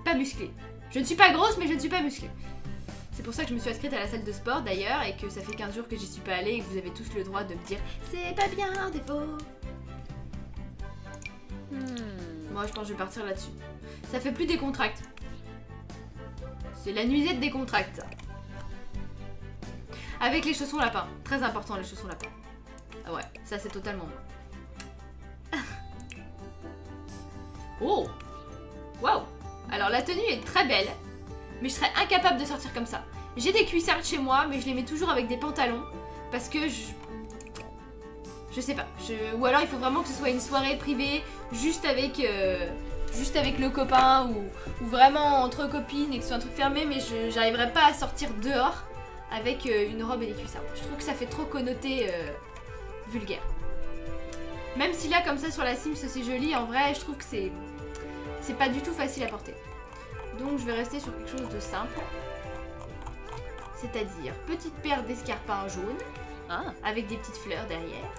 pas musclée. Je ne suis pas grosse, mais je ne suis pas musclée. C'est pour ça que je me suis inscrite à la salle de sport d'ailleurs et que ça fait 15 jours que j'y suis pas allée et que vous avez tous le droit de me dire c'est pas bien, des faux. Hmm. Moi je pense que je vais partir là-dessus. Ça fait plus des contracts. C'est la nuisette des contracts. Avec les chaussons lapins. Très important les chaussons lapins. Ah ouais, ça c'est totalement moi. oh Waouh Alors la tenue est très belle, mais je serais incapable de sortir comme ça. J'ai des cuissardes chez moi, mais je les mets toujours avec des pantalons parce que je. Je sais pas. Ou alors il faut vraiment que ce soit une soirée privée, juste avec, euh, juste avec le copain ou, ou vraiment entre copines et que ce soit un truc fermé, mais je j'arriverai pas à sortir dehors avec euh, une robe et des cuissardes. Je trouve que ça fait trop connoté euh, vulgaire. Même si là, comme ça, sur la Sims, c'est joli, en vrai, je trouve que c'est c'est pas du tout facile à porter. Donc je vais rester sur quelque chose de simple. C'est-à-dire petite paire d'escarpins jaunes Ah. avec des petites fleurs derrière.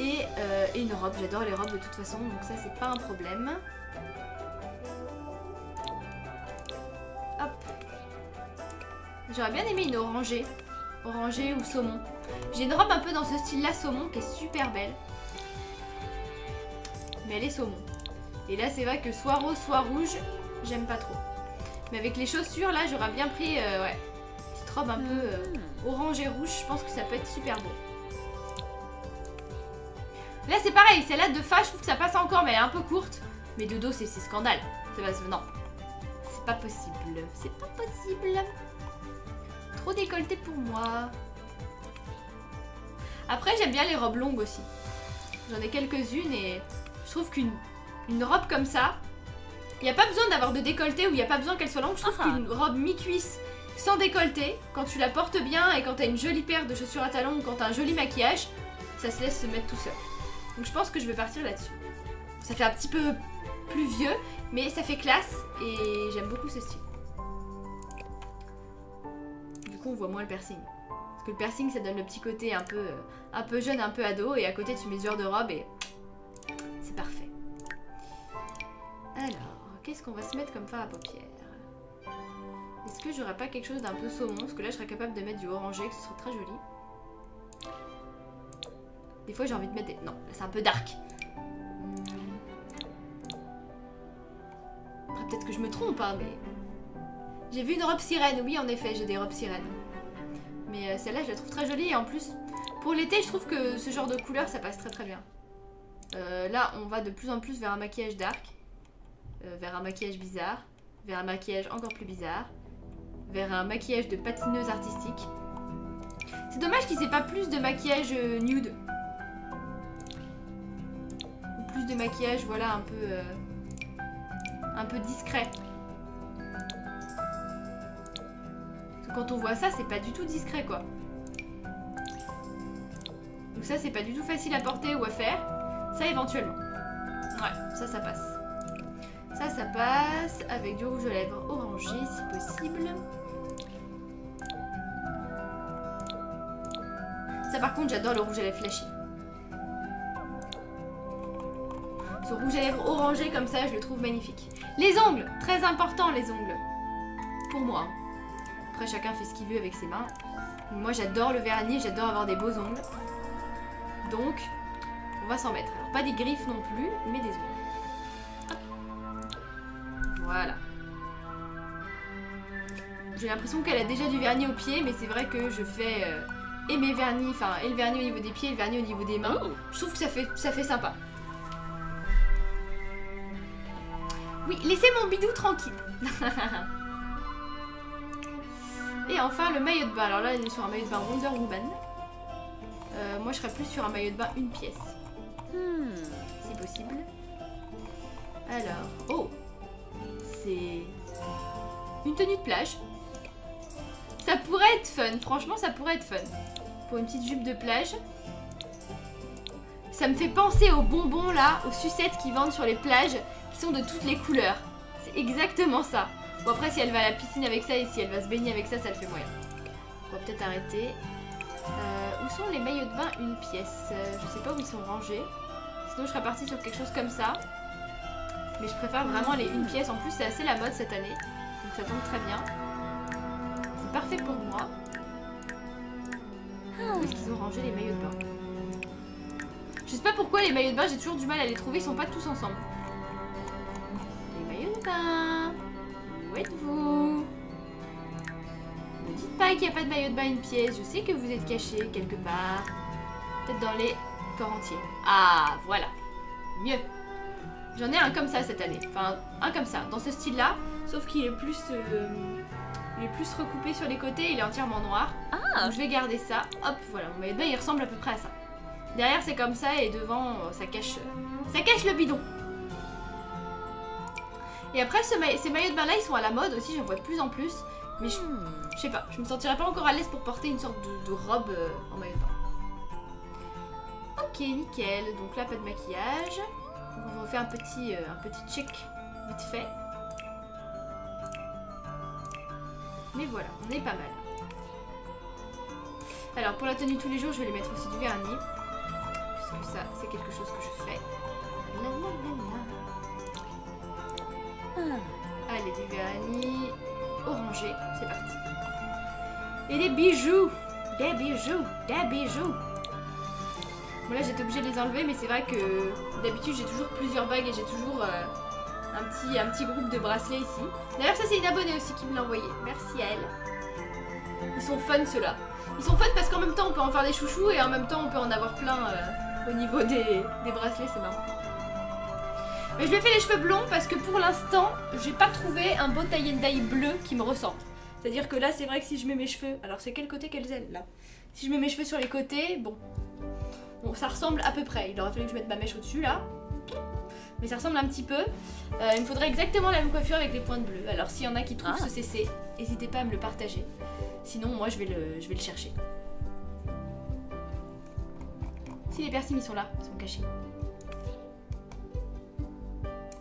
Et, euh, et une robe, j'adore les robes de toute façon, donc ça c'est pas un problème. Hop. J'aurais bien aimé une orangée. Orangée ou saumon. J'ai une robe un peu dans ce style-là, saumon, qui est super belle. Mais elle est saumon. Et là c'est vrai que soit rose, soit rouge, j'aime pas trop. Mais avec les chaussures là, j'aurais bien pris euh, ouais, petite robe un peu euh, orange et rouge, je pense que ça peut être super beau. Là c'est pareil, celle-là de fa, je trouve que ça passe encore, mais elle est un peu courte. Mais de dos, c'est scandale. C'est pas, non, c'est pas possible. C'est pas possible. Trop décolleté pour moi. Après, j'aime bien les robes longues aussi. J'en ai quelques-unes et je trouve qu'une une robe comme ça, il n'y a pas besoin d'avoir de décolleté ou il n'y a pas besoin qu'elle soit longue. Je trouve Ah. qu'une robe mi-cuisse sans décolleté, quand tu la portes bien et quand t'as une jolie paire de chaussures à talons ou quand t'as un joli maquillage, ça se laisse se mettre tout seul. Donc je pense que je vais partir là-dessus. Ça fait un petit peu plus vieux, mais ça fait classe et j'aime beaucoup ce style. Du coup, on voit moins le piercing. Parce que le piercing, ça donne le petit côté un peu, euh, un peu jeune, un peu ado, et à côté, tu mets ce genre de robe et c'est parfait. Alors, qu'est-ce qu'on va se mettre comme fard à paupières? Est-ce que j'aurais pas quelque chose d'un peu saumon? Parce que là, je serais capable de mettre du orangé, que ce serait très joli. Des fois, j'ai envie de mettre des... Non, là, c'est un peu dark. Hmm. Après, peut-être que je me trompe, hein, mais... J'ai vu une robe sirène, oui, en effet, j'ai des robes sirènes. Mais euh, celle-là, je la trouve très jolie, et en plus, pour l'été, je trouve que ce genre de couleur, ça passe très très bien. Euh, là, on va de plus en plus vers un maquillage dark, euh, vers un maquillage bizarre, vers un maquillage encore plus bizarre, vers un maquillage de patineuse artistique. C'est dommage qu'ils aient pas plus de maquillage euh, nude. Ou plus de maquillage, voilà, un peu... euh, un peu discret. Quand on voit ça, c'est pas du tout discret, quoi. Donc ça, c'est pas du tout facile à porter ou à faire. Ça, éventuellement. Ouais, ça, ça passe. Ça, passe avec du rouge à lèvres orangé, si possible. Ça, par contre, j'adore le rouge à lèvres flashy. Ce rouge à lèvres orangé comme ça, je le trouve magnifique. Les ongles, très important les ongles. Pour moi. Après, chacun fait ce qu'il veut avec ses mains. Moi, j'adore le vernis, j'adore avoir des beaux ongles. Donc, on va s'en mettre. Alors, pas des griffes non plus, mais des ongles. Voilà. J'ai l'impression qu'elle a déjà du vernis au pied, mais c'est vrai que je fais euh, et mes vernis, enfin, et le vernis au niveau des pieds et le vernis au niveau des mains. Oh. Je trouve que ça fait, ça fait sympa. Oui, laissez mon bidou tranquille. Et enfin, le maillot de bain. Alors là, on est sur un maillot de bain Wonder Woman. Euh, moi, je serais plus sur un maillot de bain une pièce, Hmm. si possible. Alors, oh C'est une tenue de plage. Ça pourrait être fun, franchement, ça pourrait être fun. Pour une petite jupe de plage. Ça me fait penser aux bonbons là, aux sucettes qui vendent sur les plages, qui sont de toutes les couleurs. C'est exactement ça. Bon après si elle va à la piscine avec ça et si elle va se baigner avec ça, ça le fait moyen. On va peut-être arrêter. Euh, où sont les maillots de bain? Une pièce Euh, Je sais pas où ils sont rangés. Sinon je serais partie sur quelque chose comme ça. Mais je préfère vraiment les une pièce. En plus c'est assez la mode cette année. Donc ça tombe très bien. C'est parfait pour moi. Où est-ce qu'ils ont rangé les maillots de bain? Je sais pas pourquoi les maillots de bain, j'ai toujours du mal à les trouver, ils sont pas tous ensemble. Les maillots de bain Où êtes-vous? Ne dites pas qu'il n'y a pas de maillot de bain une pièce, je sais que vous êtes cachés quelque part. Peut-être dans les corps entiers. Ah, voilà. Mieux. J'en ai un comme ça cette année. Enfin, un comme ça, dans ce style-là. Sauf qu'il est plus... euh, il est plus recoupé sur les côtés, il est entièrement noir. Ah. Donc je vais garder ça. Hop, voilà, mon maillot de bain il ressemble à peu près à ça. Derrière c'est comme ça et devant euh, ça cache, ça cache le bidon. Et après ce ma- ces maillots de bain là ils sont à la mode aussi, j'en vois de plus en plus. Mais je, Hmm. je sais pas, je me sentirais pas encore à l'aise pour porter une sorte de, de robe euh, en maillot de bain. Ok, nickel. Donc là pas de maquillage. On va faire un petit, euh, un check vite fait. Mais voilà, on est pas mal. Alors pour la tenue tous les jours, je vais les mettre aussi du vernis. Puisque ça, c'est quelque chose que je fais. La. Ah. Allez, du vernis orangé, c'est parti. Et des bijoux Des bijoux Des bijoux Là j'étais obligée de les enlever, mais c'est vrai que d'habitude j'ai toujours plusieurs bagues et j'ai toujours euh, un, petit, un petit groupe de bracelets ici. D'ailleurs ça c'est une abonnée aussi qui me l'a envoyé. Merci à elle. Ils sont fun ceux-là. Ils sont fun parce qu'en même temps on peut en faire des chouchous et en même temps on peut en avoir plein euh, au niveau des, des bracelets, c'est marrant. Mais je lui ai fait les cheveux blonds parce que pour l'instant, j'ai pas trouvé un beau tie and dye bleu qui me ressemble. C'est-à-dire que là, c'est vrai que si je mets mes cheveux. Alors, c'est quel côté, quelles ailes Là? Si je mets mes cheveux sur les côtés, bon. Bon, ça ressemble à peu près. Il aurait fallu que je mette ma mèche au-dessus là. Mais ça ressemble un petit peu. Euh, il me faudrait exactement la même coiffure avec les pointes bleues. Alors, s'il y en a qui trouvent Ah. ce CC, n'hésitez pas à me le partager. Sinon, moi, je vais le, je vais le chercher. Si les piercings ils sont là, ils sont cachés.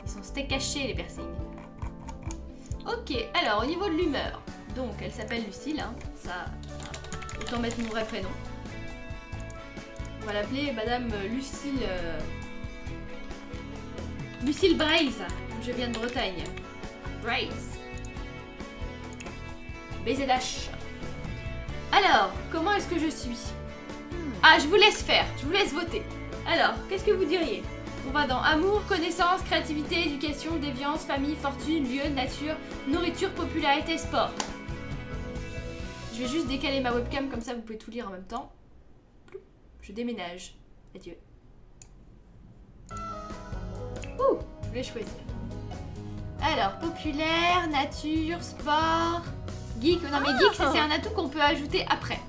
Ils sont cachés les piercings. Ok, alors au niveau de l'humeur, donc elle s'appelle Lucille, hein, ça, autant mettre mon vrai prénom. On va l'appeler Madame Lucille. euh, Lucille Braise, je viens de Bretagne. Braise. BZH. Alors, comment est-ce que je suis? Ah, je vous laisse faire, je vous laisse voter. Alors, qu'est-ce que vous diriez? On va dans amour, connaissance, créativité, éducation, déviance, famille, fortune, lieu, nature, nourriture, popularité, sport. Je vais juste décaler ma webcam comme ça vous pouvez tout lire en même temps. Je déménage. Adieu. Ouh, je voulais choisir. Alors, populaire, nature, sport, geek. Non mais geek, c'est un atout qu'on peut ajouter après.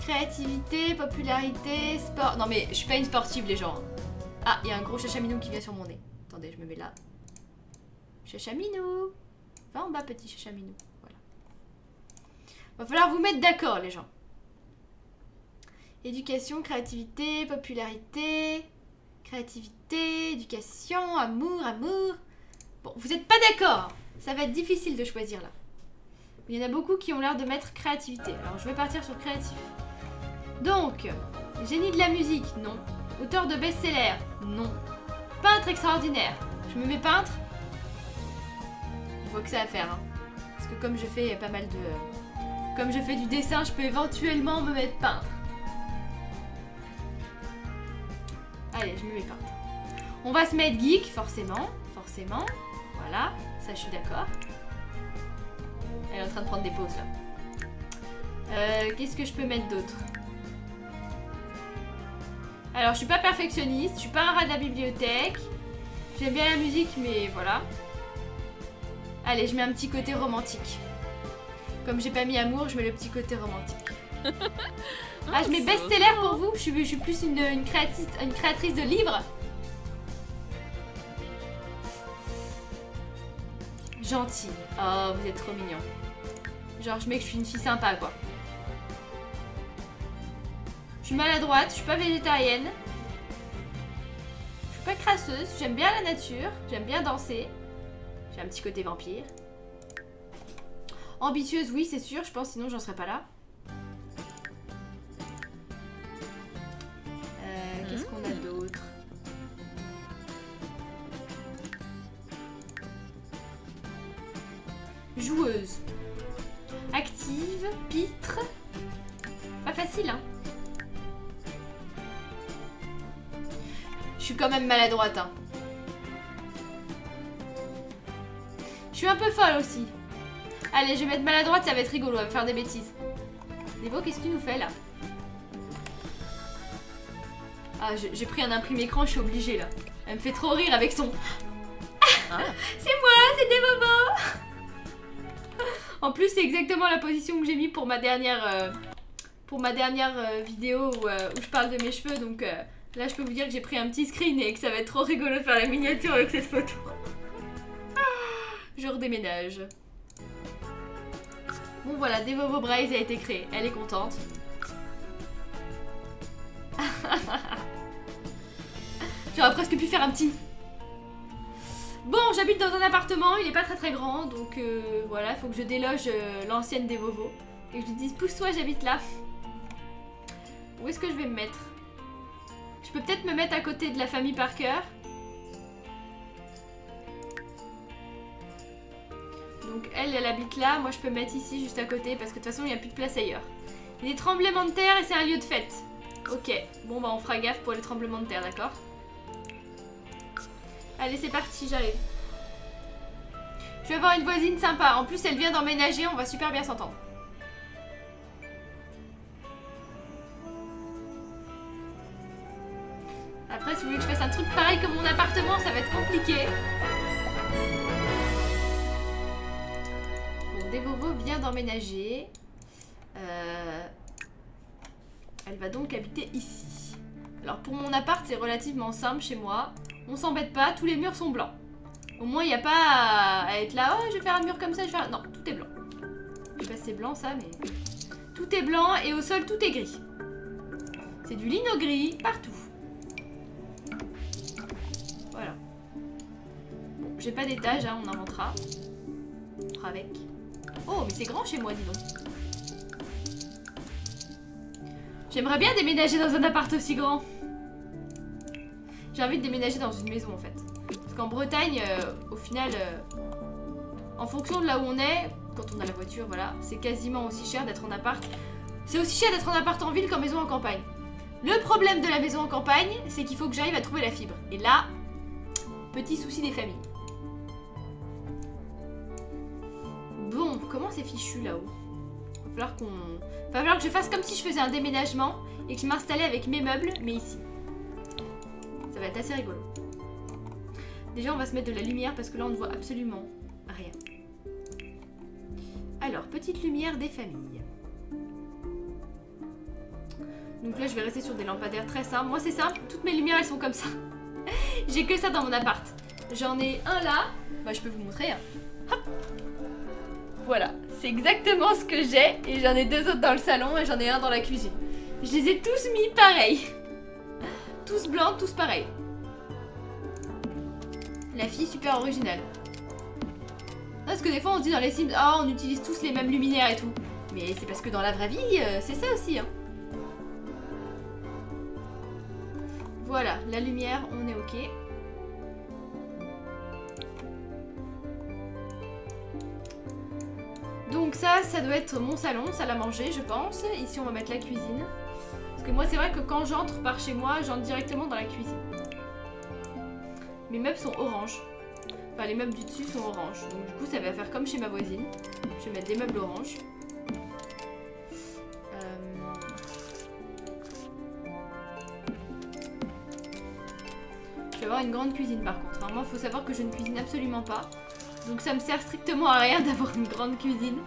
Créativité, popularité, sport. Non mais je suis pas une sportive les gens. Ah, il y a un gros chachaminou qui vient sur mon nez. Attendez, je me mets là. Chachaminou. Va en bas petit chachaminou. Voilà. Va falloir vous mettre d'accord les gens. Éducation, créativité, popularité, créativité, éducation, amour, amour. Bon, vous êtes pas d'accord. Ça va être difficile de choisir là. Il y en a beaucoup qui ont l'air de mettre créativité. Alors je vais partir sur créatif. Donc, génie de la musique, non. Auteur de best-seller, non. Peintre extraordinaire, je me mets peintre. Je vois que ça à faire. hein. Parce que comme je fais pas mal de... Comme je fais du dessin, je peux éventuellement me mettre peintre. Allez, je me mets peintre. On va se mettre geek, forcément. Forcément. Voilà, ça je suis d'accord. Elle est en train de prendre des pauses là. Euh, Qu'est-ce que je peux mettre d'autre? Alors, je suis pas perfectionniste, je suis pas un rat de la bibliothèque. J'aime bien la musique, mais voilà. Allez, je mets un petit côté romantique. Comme j'ai pas mis amour, je mets le petit côté romantique. Ah, je mets best-seller pour vous je suis, je suis plus une, une créatrice, une créatrice de livres. Gentille. Oh, vous êtes trop mignon. Genre, je mets que je suis une fille sympa, quoi. Je suis maladroite, je suis pas végétarienne. Je suis pas crasseuse, j'aime bien la nature, j'aime bien danser. J'ai un petit côté vampire. Ambitieuse, oui, c'est sûr, je pense, sinon j'en serais pas là. Joueuse. Active, pitre. Pas facile, hein. Je suis quand même maladroite, hein. Je suis un peu folle aussi. Allez, je vais mettre maladroite, ça va être rigolo, on va faire des bêtises. Devo, qu'est-ce que tu nous fais là? Ah, j'ai pris un imprimé écran, je suis obligée là. Elle me fait trop rire avec son. Ah. c'est moi, c'est des bobos En plus, c'est exactement la position que j'ai mis pour ma dernière, euh, euh, vidéo où, euh, où je parle de mes cheveux. Donc là, je peux vous dire que j'ai pris un petit screen et que ça va être trop rigolo de faire la miniature avec cette photo. Je redéménage. Bon voilà, Devovo Braise a été créée. Elle est contente. J'aurais presque pu faire un petit. Bon, j'habite dans un appartement, il est pas très très grand, donc euh, voilà, faut que je déloge euh, l'ancienne Devovo. Et que je lui dise, pousse-toi, j'habite là. Où est-ce que je vais me mettre? Je peux peut-être me mettre à côté de la famille Parker. Donc elle, elle habite là, moi je peux me mettre ici juste à côté parce que de toute façon il n'y a plus de place ailleurs. Il y a des tremblements de terre et c'est un lieu de fête. Ok, bon bah on fera gaffe pour les tremblements de terre, d'accord? Allez, c'est parti, j'arrive. Je vais avoir une voisine sympa. En plus, elle vient d'emménager, on va super bien s'entendre. Après, si vous voulez que je fasse un truc pareil que mon appartement, ça va être compliqué. Bon, Devovo vient d'emménager. Euh, elle va donc habiter ici. Alors pour mon appart, c'est relativement simple chez moi. On s'embête pas, tous les murs sont blancs. Au moins, il n'y a pas à être là, oh, je vais faire un mur comme ça, je vais faire... Non, tout est blanc. Je sais pas si c'est blanc ça, mais... Tout est blanc et au sol, tout est gris. C'est du lino gris partout. Voilà. J'ai pas d'étage, hein, on inventera. On fera avec. Oh, mais c'est grand chez moi, dis donc. J'aimerais bien déménager dans un appart aussi grand. J'ai envie de déménager dans une maison en fait. Parce qu'en Bretagne, euh, au final, euh, en fonction de là où on est, quand on a la voiture, voilà, c'est quasiment aussi cher d'être en appart. C'est aussi cher d'être en appart en ville qu'en maison en campagne. Le problème de la maison en campagne, c'est qu'il faut que j'arrive à trouver la fibre. Et là, petit souci des familles. Bon, comment c'est fichu là-haut? Va qu'on... Va falloir que je fasse comme si je faisais un déménagement et que je m'installais avec mes meubles, mais ici. Ça va être assez rigolo. Déjà, on va se mettre de la lumière parce que là, on ne voit absolument rien. Alors, petite lumière des familles. Donc là, je vais rester sur des lampadaires très simples. Moi, c'est simple. Toutes mes lumières, elles sont comme ça. J'ai que ça dans mon appart. J'en ai un là. Bah, je peux vous montrer. Hein. Hop. Voilà. C'est exactement ce que j'ai. Et j'en ai deux autres dans le salon et j'en ai un dans la cuisine. Je les ai tous mis pareil. Tous blancs, tous pareils. La fille super originale. Parce que des fois on se dit dans les Sims, oh on utilise tous les mêmes luminaires et tout. Mais c'est parce que dans la vraie vie, euh, c'est ça aussi. Hein. Voilà, la lumière, on est ok. Donc ça, ça doit être mon salon, salle à manger, je pense. Ici, on va mettre la cuisine. Parce que moi, c'est vrai que quand j'entre par chez moi, j'entre directement dans la cuisine. Mes meubles sont orange. Enfin, les meubles du dessus sont orange. Donc du coup, ça va faire comme chez ma voisine. Je vais mettre des meubles orange. Euh, je vais avoir une grande cuisine par contre. Moi, il faut savoir que je ne cuisine absolument pas. Donc ça me sert strictement à rien d'avoir une grande cuisine.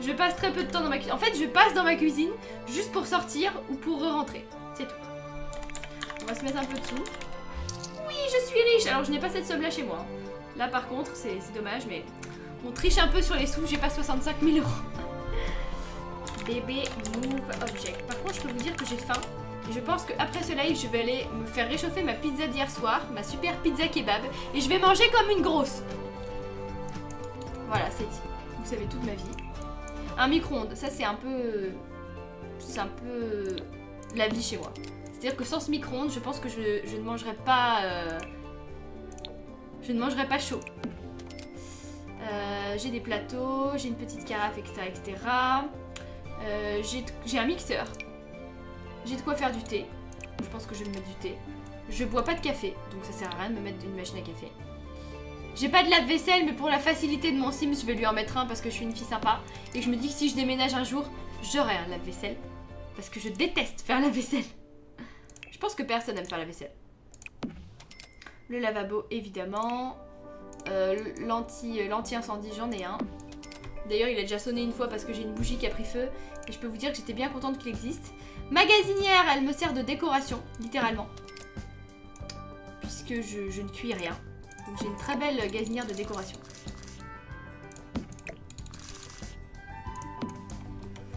Je passe très peu de temps dans ma cuisine. En fait, je passe dans ma cuisine juste pour sortir ou pour re-rentrer. C'est tout. On va se mettre un peu dessous. Oui, je suis riche Alors, je n'ai pas cette somme là chez moi. Là, par contre, c'est dommage, mais on triche un peu sur les sous. J'ai pas 65 000 euros. Bébé Move Object. Par contre, je peux vous dire que j'ai faim. Et je pense qu'après ce live, je vais aller me faire réchauffer ma pizza d'hier soir, ma super pizza kebab. Et je vais manger comme une grosse. Voilà, c'est dit. Vous savez toute ma vie. Un micro-ondes, ça c'est un peu... C'est un peu la vie chez moi. C'est-à-dire que sans ce micro-ondes, je pense que je, ne mangerai pas... Euh, je ne mangerai pas chaud. Euh, j'ai des plateaux, j'ai une petite carafe, etc. etc. Euh, j'ai un mixeur. J'ai de quoi faire du thé. Je pense que je vais me mettre du thé. Je bois pas de café, donc ça sert à rien de me mettre une machine à café. J'ai pas de lave-vaisselle, mais pour la facilité de mon sim, je vais lui en mettre un parce que je suis une fille sympa. Et je me dis que si je déménage un jour, j'aurai un lave-vaisselle. Parce que je déteste faire la vaisselle. Je pense que personne n'aime faire la vaisselle. Le lavabo, évidemment. Euh, euh L'anti-incendie, j'en ai un. D'ailleurs, il a déjà sonné une fois parce que j'ai une bougie qui a pris feu. Et je peux vous dire que j'étais bien contente qu'il existe. Magasinière, elle me sert de décoration, littéralement. Puisque je, je ne cuis rien. Donc j'ai une très belle gazinière de décoration.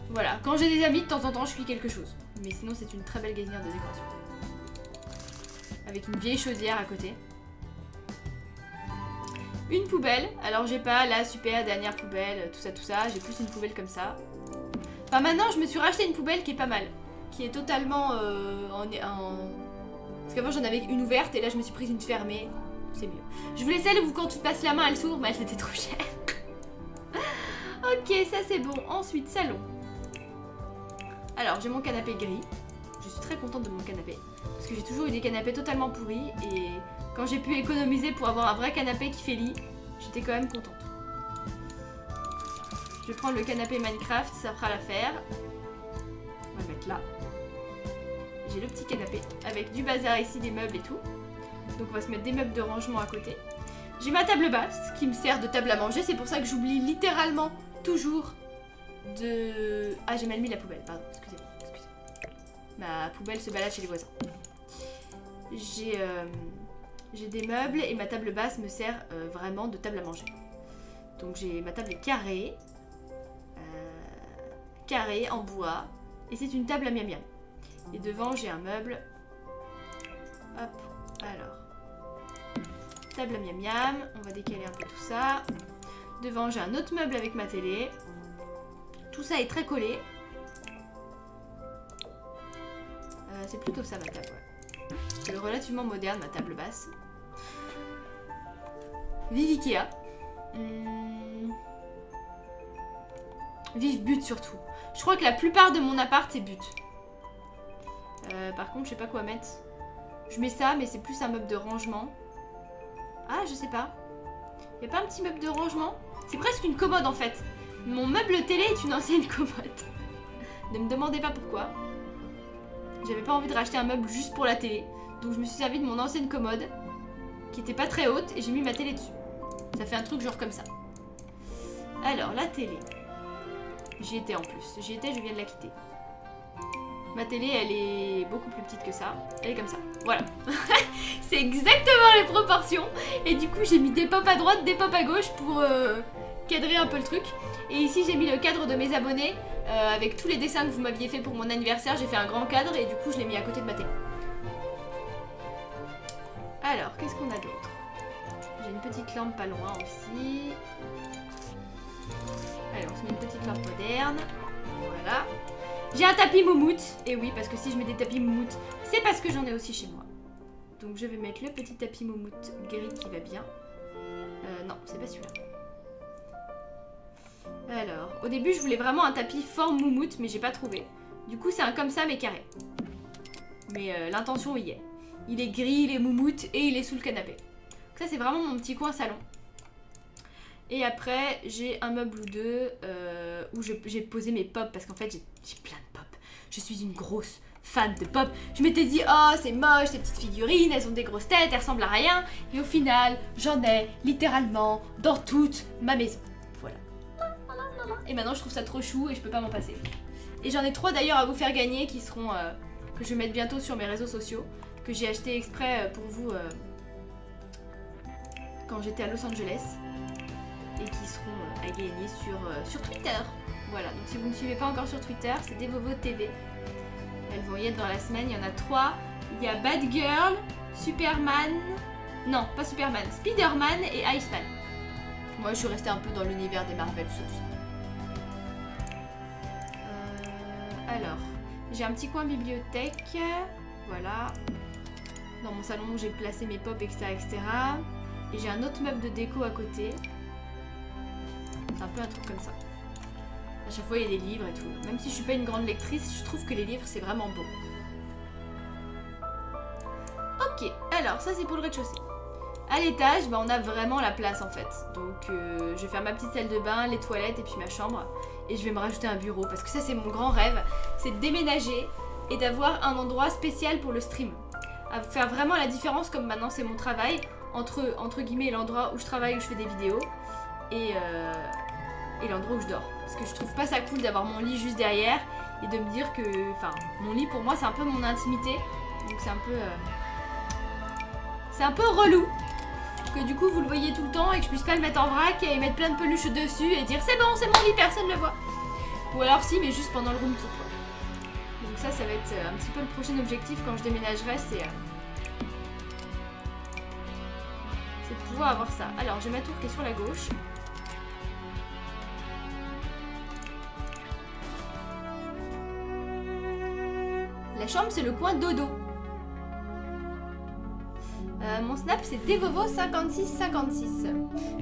Voilà, quand j'ai des amis, de temps en temps, je cuis quelque chose. Mais sinon, c'est une très belle gazinière de décoration. Avec une vieille chaudière à côté. Une poubelle. Alors, j'ai pas la super dernière poubelle, tout ça, tout ça. J'ai plus une poubelle comme ça. Enfin, maintenant, je me suis racheté une poubelle qui est pas mal. Qui est totalement euh, en, en... Parce qu'avant, j'en avais une ouverte et là, je me suis prise une fermée c'est mieux. Je voulais celle où quand tu passes la main, elle s'ouvre, mais elle était trop chère. ok, ça c'est bon. Ensuite, salon. Alors, j'ai mon canapé gris. Je suis très contente de mon canapé. Parce que j'ai toujours eu des canapés totalement pourris. Et quand j'ai pu économiser pour avoir un vrai canapé qui fait lit, j'étais quand même contente. Je prends le canapé Minecraft, ça fera l'affaire. On va mettre là. j'ai le petit canapé avec du bazar ici, des meubles et tout. Donc on va se mettre des meubles de rangement à côté. J'ai ma table basse qui me sert de table à manger. C'est pour ça que j'oublie littéralement toujours de... Ah, j'ai mal mis la poubelle, pardon, excusez-moi. Excusez ma poubelle se balade chez les voisins. J'ai euh, j'ai des meubles et ma table basse me sert euh, vraiment de table à manger. Donc j'ai ma table carrée, euh, carrée en bois, et c'est une table à miam miam. Et devant j'ai un meuble. Hop. Table à miam miam, on va décaler un peu tout ça. Devant j'ai un autre meuble avec ma télé. Tout ça est très collé. Euh, c'est plutôt ça ma table. C'est relativement moderne ma table basse. Vive Ikea. Hmm. Vive but surtout. Je crois que la plupart de mon appart c'est but. Euh, par contre je sais pas quoi mettre. Je mets ça mais c'est plus un meuble de rangement. Ah je sais pas. Y pas un petit meuble de rangement? C'est presque une commode en fait. Mon meuble télé est une ancienne commode. ne me demandez pas pourquoi. J'avais pas envie de racheter un meuble juste pour la télé. Donc je me suis servi de mon ancienne commode qui était pas très haute et j'ai mis ma télé dessus. Ça fait un truc genre comme ça. Alors, la télé. J'y étais en plus. J'y étais, je viens de la quitter. Ma télé, elle est beaucoup plus petite que ça. Elle est comme ça. Voilà. c'est exactement les proportions. Et du coup, j'ai mis des pop à droite, des pop à gauche pour euh, cadrer un peu le truc. Et ici, j'ai mis le cadre de mes abonnés euh, avec tous les dessins que vous m'aviez fait pour mon anniversaire. J'ai fait un grand cadre et du coup, je l'ai mis à côté de ma télé. Alors, qu'est-ce qu'on a d'autre? J'ai une petite lampe pas loin aussi. Allez, on se met une petite lampe moderne. Voilà. J'ai un tapis moumoute. Et oui, parce que si je mets des tapis moumoute, c'est parce que j'en ai aussi chez moi. Donc je vais mettre le petit tapis moumoute gris qui va bien. Euh, non, c'est pas celui-là. Alors, au début, je voulais vraiment un tapis forme moumoute, mais j'ai pas trouvé. Du coup, c'est un comme ça, mais carré. Mais euh, l'intention y est. Il est gris, il est moumoute et il est sous le canapé. ça, c'est vraiment mon petit coin salon. Et après, j'ai un meuble ou deux euh, où j'ai posé mes pop parce qu'en fait, j'ai plein de pop. Je suis une grosse fan de pop. Je m'étais dit, oh, c'est moche, ces petites figurines, elles ont des grosses têtes, elles ressemblent à rien. Et au final, j'en ai littéralement dans toute ma maison. Voilà. Et maintenant, je trouve ça trop chou et je peux pas m'en passer. Et j'en ai trois d'ailleurs à vous faire gagner qui seront. Euh, que je vais mettre bientôt sur mes réseaux sociaux que j'ai acheté exprès euh, pour vous quand j'étais à Los Angeles et qui seront euh, à gagner sur, sur Twitter. Voilà, donc si vous ne me suivez pas encore sur Twitter, c'est Devovo TV. Elles vont y être dans la semaine, il y en a trois. Il y a Bad Girl, Superman, non, pas Superman, Spider-Man et Iceman. Moi, je suis restée un peu dans l'univers des Marvel, tout ça, tout ça. alors, j'ai un petit coin bibliothèque. Voilà. Dans mon salon, j'ai placé mes pop, etc. etc. Et j'ai un autre meuble de déco à côté. C'est un peu un truc comme ça. À chaque fois, il y a des livres et tout. Même si je suis pas une grande lectrice, je trouve que les livres, c'est vraiment beau. Ok, alors ça c'est pour le rez-de-chaussée. À l'étage, bah, on a vraiment la place en fait. Donc euh, je vais faire ma petite salle de bain, les toilettes et puis ma chambre. Et je vais me rajouter un bureau parce que ça c'est mon grand rêve. C'est de déménager et d'avoir un endroit spécial pour le stream à faire vraiment la différence, comme maintenant c'est mon travail, entre, entre guillemets, l'endroit où je travaille, où je fais des vidéos, et, euh, et l'endroit où je dors. Parce que je trouve pas ça cool d'avoir mon lit juste derrière, et de me dire que, enfin, mon lit pour moi c'est un peu mon intimité, donc c'est un peu... Euh, c'est un peu relou que du coup vous le voyez tout le temps et que je puisse pas le mettre en vrac et mettre plein de peluches dessus et dire c'est bon, c'est mon lit, personne ne le voit. Ou alors si, mais juste pendant le room tour ça, ça va être euh, un petit peu le prochain objectif quand je déménagerai, c'est... C'est de pouvoir avoir ça. Alors, j'ai ma tour qui est sur la gauche. Chambre, c'est le coin dodo. Euh, mon snap, c'est Devovo5656.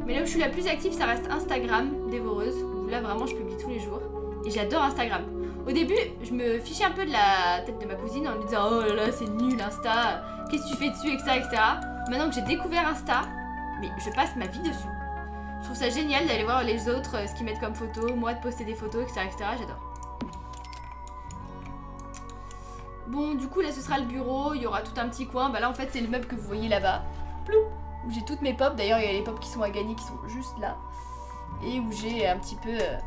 Mais là où je suis la plus active, ça reste Instagram, Dévoreuse, là, vraiment, je publie tous les jours. Et j'adore Instagram. Au début, je me fichais un peu de la tête de ma cousine en lui disant Oh là là, c'est nul Insta, qu'est-ce que tu fais dessus, etc. etc. Maintenant que j'ai découvert Insta, mais je passe ma vie dessus. Je trouve ça génial d'aller voir les autres, euh, ce qu'ils mettent comme photos, moi de poster des photos, etc. etc. J'adore. Bon, du coup, là, ce sera le bureau. Il y aura tout un petit coin. Bah là, en fait, c'est le meuble que vous voyez là-bas. Ploup Où j'ai toutes mes pop. D'ailleurs, il y a les pop qui sont à gagner qui sont juste là. Et où j'ai un petit peu euh,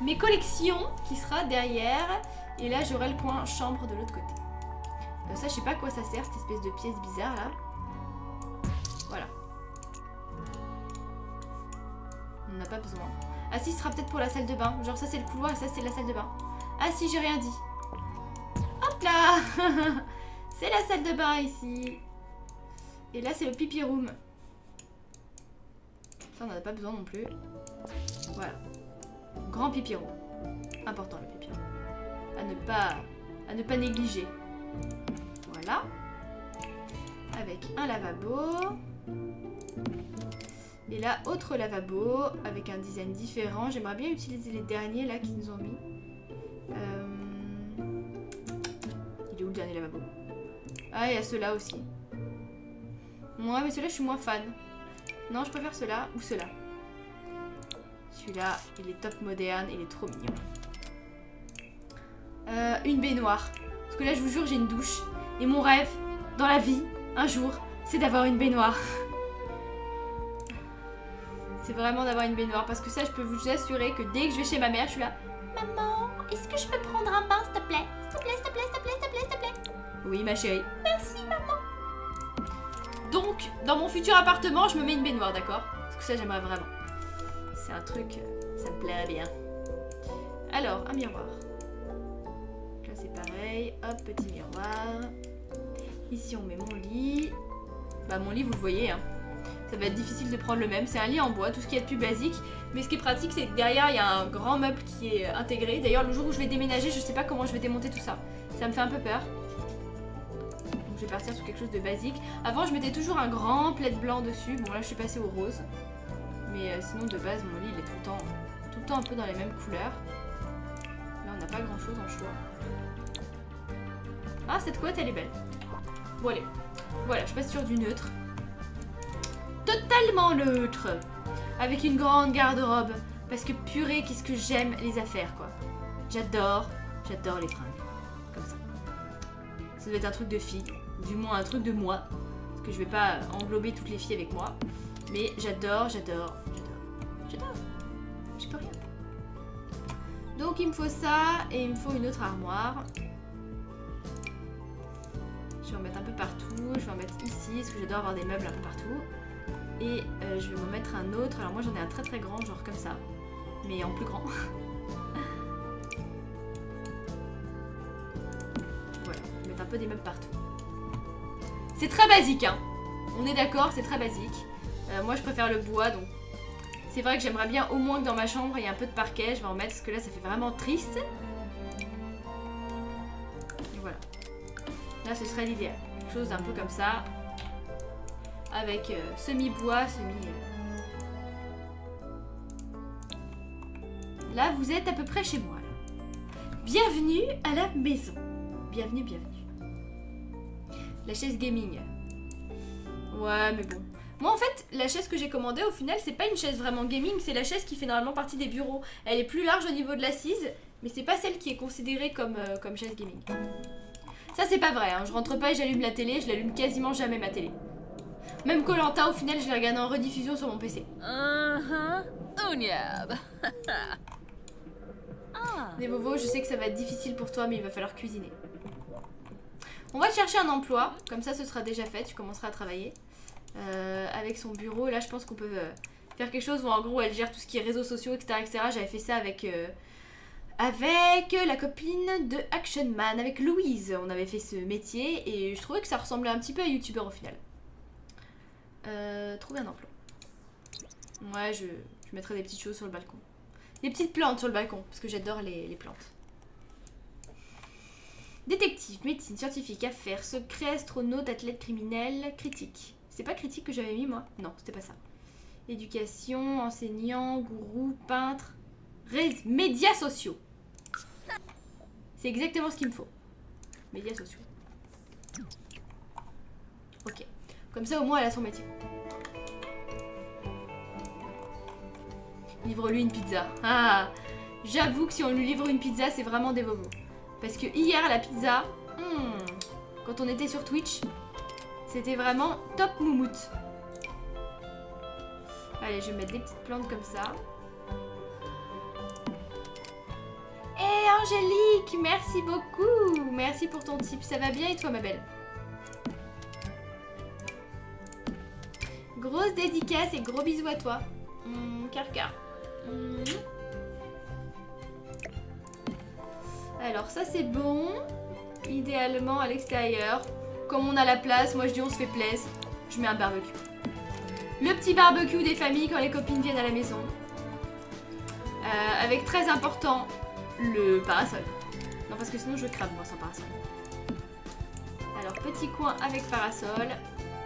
mes collections qui sera derrière. Et là, j'aurai le coin chambre de l'autre côté. Euh, ça, je sais pas à quoi ça sert, cette espèce de pièce bizarre là. Voilà. On n'a pas besoin. Ah si, ce sera peut-être pour la salle de bain. Genre ça c'est le couloir et ça c'est la salle de bain. Ah si, j'ai rien dit. Là C'est la salle de bain ici. Et là c'est le pipi room. Ça on n'en a pas besoin non plus. Voilà. Grand pipi room. Important le pipi. À ne pas, à ne pas négliger. Voilà. Avec un lavabo. Et là, autre lavabo avec un design différent. J'aimerais bien utiliser les derniers là qu'ils nous ont mis. Euh, dernier lavabo Ah, il y a ceux-là aussi. Ouais, mais ceux-là, je suis moins fan. Non, je préfère ceux-là ou ceux-là. Celui-là, il est top moderne, il est trop mignon. Euh, une baignoire. Parce que là, je vous jure, j'ai une douche. Et mon rêve, dans la vie, un jour, c'est d'avoir une baignoire. C'est vraiment d'avoir une baignoire. Parce que ça, je peux vous assurer que dès que je vais chez ma mère, je suis là. Maman, est-ce que je peux prendre un bain, s'il te plaît? S'il te plaît, s'il te plaît, s'il te plaît, s'il te plaît, s'il te plaît. Oui, ma chérie. Merci, maman. Donc, dans mon futur appartement, je me mets une baignoire, d'accord? Parce que ça, j'aimerais vraiment. C'est un truc, euh, ça me plairait bien. Alors, un miroir. Là, c'est pareil. Hop, petit miroir. Ici, on met mon lit. Bah, mon lit, vous le voyez, hein ça va être difficile de prendre le même. C'est un lit en bois, tout ce qui est de plus basique. Mais ce qui est pratique, c'est que derrière, il y a un grand meuble qui est intégré. D'ailleurs, le jour où je vais déménager, je sais pas comment je vais démonter tout ça. Ça me fait un peu peur. Donc, je vais partir sur quelque chose de basique. Avant, je mettais toujours un grand plaid blanc dessus. Bon, là, je suis passée au rose. Mais euh, sinon, de base, mon lit, il est tout le temps, tout le temps un peu dans les mêmes couleurs. Là, on n'a pas grand chose en choix. Ah, cette couette, elle est belle. Bon, allez. Voilà, je passe sur du neutre totalement neutre. Avec une grande garde-robe. Parce que purée, qu'est-ce que j'aime les affaires, quoi. J'adore, j'adore les fringues. Comme ça. Ça doit être un truc de fille. Du moins un truc de moi. Parce que je vais pas englober toutes les filles avec moi. Mais j'adore, j'adore, j'adore. J'adore. Je peux rien. Donc il me faut ça et il me faut une autre armoire. Je vais en mettre un peu partout. Je vais en mettre ici parce que j'adore avoir des meubles un peu partout. Et euh, je vais m'en mettre un autre. Alors moi j'en ai un très très grand, genre comme ça. Mais en plus grand. voilà, je vais mettre un peu des meubles partout. C'est très basique, hein. On est d'accord, c'est très basique. Euh, moi je préfère le bois, donc... C'est vrai que j'aimerais bien au moins que dans ma chambre il y ait un peu de parquet. Je vais en mettre parce que là ça fait vraiment triste. Et voilà. Là ce serait l'idéal. Quelque chose d'un peu comme ça avec euh, semi-bois, semi... Euh. Là, vous êtes à peu près chez moi. Bienvenue à la maison. Bienvenue, bienvenue. La chaise gaming. Ouais, mais bon. Moi, en fait, la chaise que j'ai commandée, au final, c'est pas une chaise vraiment gaming, c'est la chaise qui fait normalement partie des bureaux. Elle est plus large au niveau de l'assise, mais c'est pas celle qui est considérée comme, euh, chaise gaming. Ça, c'est pas vrai. Hein. Je rentre pas et j'allume la télé, je l'allume quasiment jamais ma télé. Même Colanta, au final, je l'ai regardé en rediffusion sur mon PC. Des Vovo, je sais que ça va être difficile pour toi, mais il va falloir cuisiner. On va chercher un emploi, comme ça ce sera déjà fait, tu commenceras à travailler. Euh, avec son bureau, là je pense qu'on peut euh, faire quelque chose où en gros elle gère tout ce qui est réseaux sociaux, etc. etc. J'avais fait ça avec, euh, avec la copine de Action Man, avec Louise. On avait fait ce métier et je trouvais que ça ressemblait un petit peu à YouTubeur au final. Euh, trouver un emploi. Ouais, je, je, mettrai des petites choses sur le balcon. Des petites plantes sur le balcon, parce que j'adore les, plantes. Détective, médecine, scientifique, affaires, secret, astronaute, athlète criminel, critique. C'est pas critique que j'avais mis moi? Non, c'était pas ça. Éducation, enseignant, gourou, peintre, médias sociaux. C'est exactement ce qu'il me faut. Médias sociaux. Ok. Comme ça, au moins, elle a son métier. Livre-lui une pizza. Ah J'avoue que si on lui livre une pizza, c'est vraiment des bobos. Parce que hier, la pizza... Hmm, quand on était sur Twitch. C'était vraiment top moumoute. Allez, je vais mettre des petites plantes comme ça. Hé Angélique, merci beaucoup. Merci pour ton tip. Ça va bien et toi ma belle? Grosse dédicace et gros bisous à toi. Mmh, car car. Mmh. Alors ça c'est bon. Idéalement à l'extérieur. Comme on a la place, moi je dis on se fait plaisir. Je mets un barbecue. Le petit barbecue des familles quand les copines viennent à la maison. Euh, avec très important, le parasol. Non parce que sinon je crame moi sans parasol. Alors petit coin avec parasol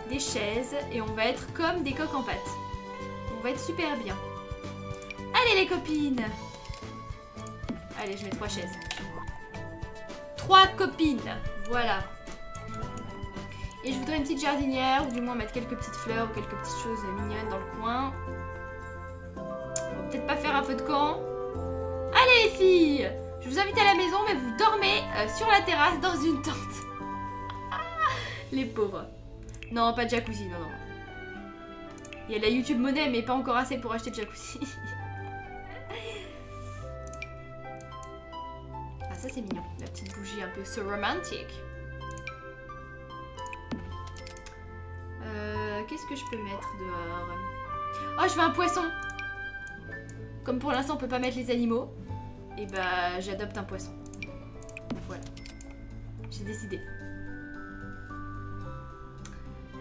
des chaises et on va être comme des coques en pâte. On va être super bien. Allez les copines Allez, je mets trois chaises. Trois copines Voilà. Et je voudrais une petite jardinière, ou du moins mettre quelques petites fleurs ou quelques petites choses mignonnes dans le coin. Peut-être pas faire un feu de camp. Allez les filles Je vous invite à la maison, mais vous dormez euh, sur la terrasse dans une tente. les pauvres. Non, pas de jacuzzi, non, non. Il y a la YouTube monnaie, mais pas encore assez pour acheter de jacuzzi. ah, ça c'est mignon. La petite bougie un peu so romantique. Euh, Qu'est-ce que je peux mettre dehors? Oh, je veux un poisson Comme pour l'instant, on peut pas mettre les animaux, et bah j'adopte un poisson. Voilà. J'ai décidé.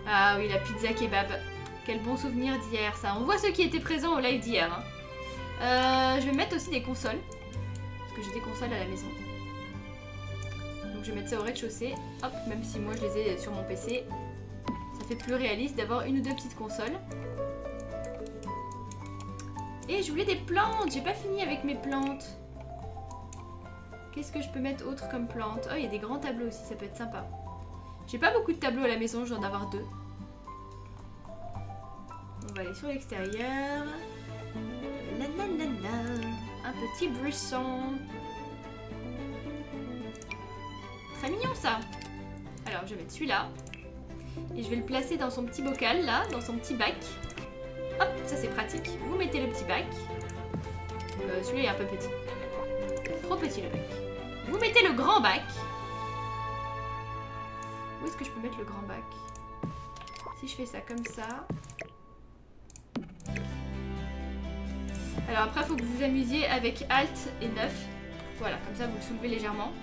Ah oui, la pizza kebab. Quel bon souvenir d'hier, ça. On voit ceux qui étaient présents au live d'hier. Hein. Euh, je vais mettre aussi des consoles. Parce que j'ai des consoles à la maison. Donc je vais mettre ça au rez-de-chaussée. Hop, même si moi je les ai sur mon PC. Ça fait plus réaliste d'avoir une ou deux petites consoles. Et je voulais des plantes. J'ai pas fini avec mes plantes. Qu'est-ce que je peux mettre autre comme plante? Oh, il y a des grands tableaux aussi, ça peut être sympa. J'ai pas beaucoup de tableaux à la maison, je vais en avoir deux. On va aller sur l'extérieur. Un petit buisson. Très mignon ça. Alors je vais mettre celui-là. Et je vais le placer dans son petit bocal là, dans son petit bac. Hop, ça c'est pratique. Vous mettez le petit bac. Euh, celui-là est un peu petit. Trop petit le bac. Vous mettez le grand bac. Est-ce que je peux mettre le grand bac? Si je fais ça comme ça. Alors après, faut que vous vous amusiez avec Alt et 9. Voilà, comme ça vous le soulevez légèrement.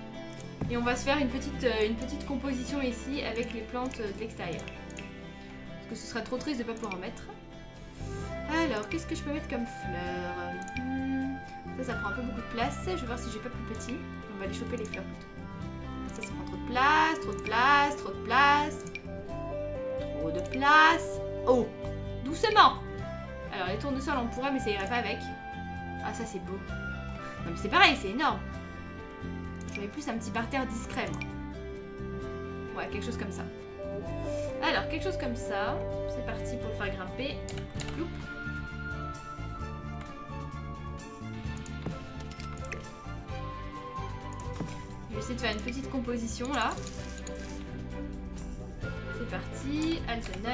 Et on va se faire une petite, euh, une petite composition ici avec les plantes de l'extérieur. Parce que ce sera trop triste de ne pas pouvoir en mettre. Alors, qu'est-ce que je peux mettre comme fleurs hmm, Ça, ça prend un peu beaucoup de place. Je vais voir si j'ai pas plus petit. On va aller choper les fleurs plutôt. Place, trop de place, trop de place. Trop de place. Oh Doucement Alors, les tournesols, on pourrait, mais ça irait pas avec. Ah, ça, c'est beau. Mais c'est pareil, c'est énorme. J'aurais plus un petit parterre discret, moi. Ouais, quelque chose comme ça. Alors, quelque chose comme ça. C'est parti pour le faire grimper. Une petite composition là. C'est parti. Alt 9.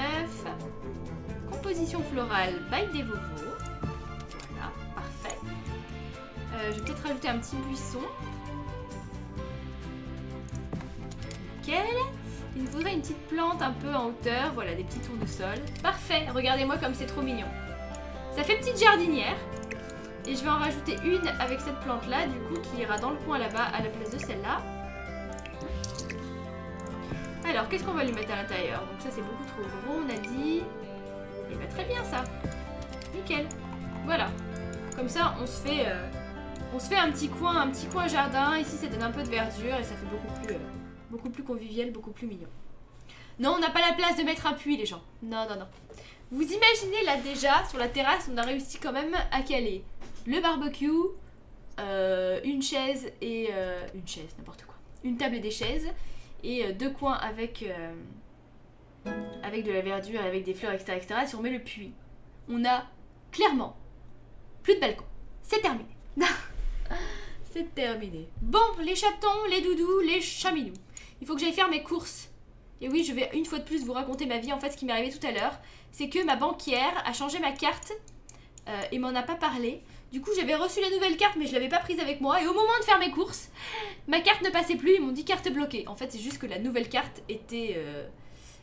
Composition florale by des Vovo. Voilà, parfait. Euh, je vais peut-être rajouter un petit buisson. Nickel. Il nous faudrait une petite plante un peu en hauteur. Voilà, des petits tournesols. Parfait. Regardez-moi comme c'est trop mignon. Ça fait petite jardinière. Et je vais en rajouter une avec cette plante-là, du coup, qui ira dans le coin là-bas à la place de celle-là. Alors, qu'est-ce qu'on va lui mettre à l'intérieur? Donc ça, c'est beaucoup trop gros, on a dit. Et bah très bien, ça. Nickel. Voilà. Comme ça, on se fait... Euh, on se fait un petit coin, un petit coin jardin. Ici, ça donne un peu de verdure et ça fait beaucoup plus... Euh, beaucoup plus convivial, beaucoup plus mignon. Non, on n'a pas la place de mettre un puits, les gens. Non, non, non. Vous imaginez là déjà, sur la terrasse, on a réussi quand même à caler le barbecue, euh, une chaise et... Une chaise, n'importe quoi. Une table et des chaises. Et euh, deux coins avec, avec de la verdure, avec des fleurs, etc., etc. Si on met le puits, on a clairement plus de balcon. C'est terminé. C'est terminé. Bon, les chatons, les doudous, les chaminous. Il faut que j'aille faire mes courses Et oui, je vais une fois de plus vous raconter ma vie. En fait, ce qui m'est arrivé tout à l'heure, c'est que ma banquière a changé ma carte euh, et m'en a pas parlé. Du coup, j'avais reçu la nouvelle carte, mais je l'avais pas prise avec moi. Et au moment de faire mes courses, ma carte ne passait plus. Ils m'ont dit carte bloquée. En fait, c'est juste que la nouvelle carte était, euh,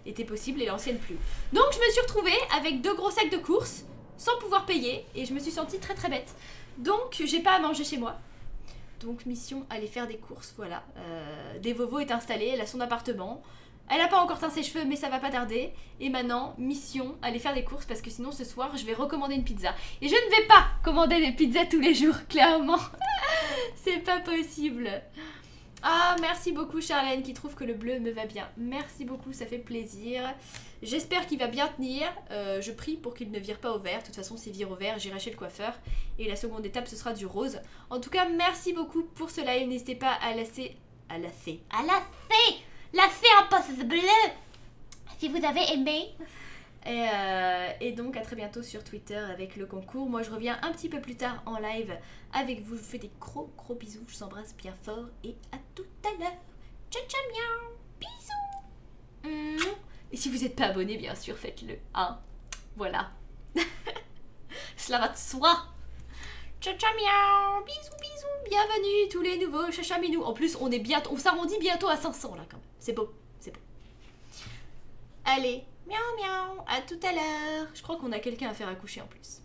était possible et l'ancienne plus. Donc, je me suis retrouvée avec deux gros sacs de courses sans pouvoir payer. Et je me suis sentie très très bête. Donc, j'ai pas à manger chez moi. Donc, mission aller faire des courses. Voilà. Euh, Devovo est installée, elle a son appartement. Elle a pas encore teint ses cheveux, mais ça va pas tarder. Et maintenant, mission, aller faire des courses parce que sinon ce soir, je vais recommander une pizza. Et je ne vais pas commander des pizzas tous les jours, clairement. C'est pas possible. Ah, merci beaucoup Charlène qui trouve que le bleu me va bien. Merci beaucoup, ça fait plaisir. J'espère qu'il va bien tenir. Euh, je prie pour qu'il ne vire pas au vert. De toute façon, s'il vire au vert, j'irai chez le coiffeur. Et la seconde étape, ce sera du rose. En tout cas, merci beaucoup pour ce live. N'hésitez pas à lasser... À lasser... À lasser la fée en pouce bleu si vous avez aimé. Et, euh, et, donc à très bientôt sur Twitter avec le concours. Moi je reviens un petit peu plus tard en live avec vous. Je vous fais des gros gros bisous. Je vous embrasse bien fort et à tout à l'heure. Ciao ciao miaou. Bisous. Et si vous n'êtes pas abonné bien sûr faites-le. Hein voilà. Cela va de soi. Ciao ciao miaou. Bisous bisous. Bienvenue tous les nouveaux chachaminous. En plus on est bientôt, on s'arrondit bientôt à 500 là quand même. C'est beau, c'est beau. Allez, miaou miaou, à tout à l'heure. Je crois qu'on a quelqu'un à faire accoucher en plus.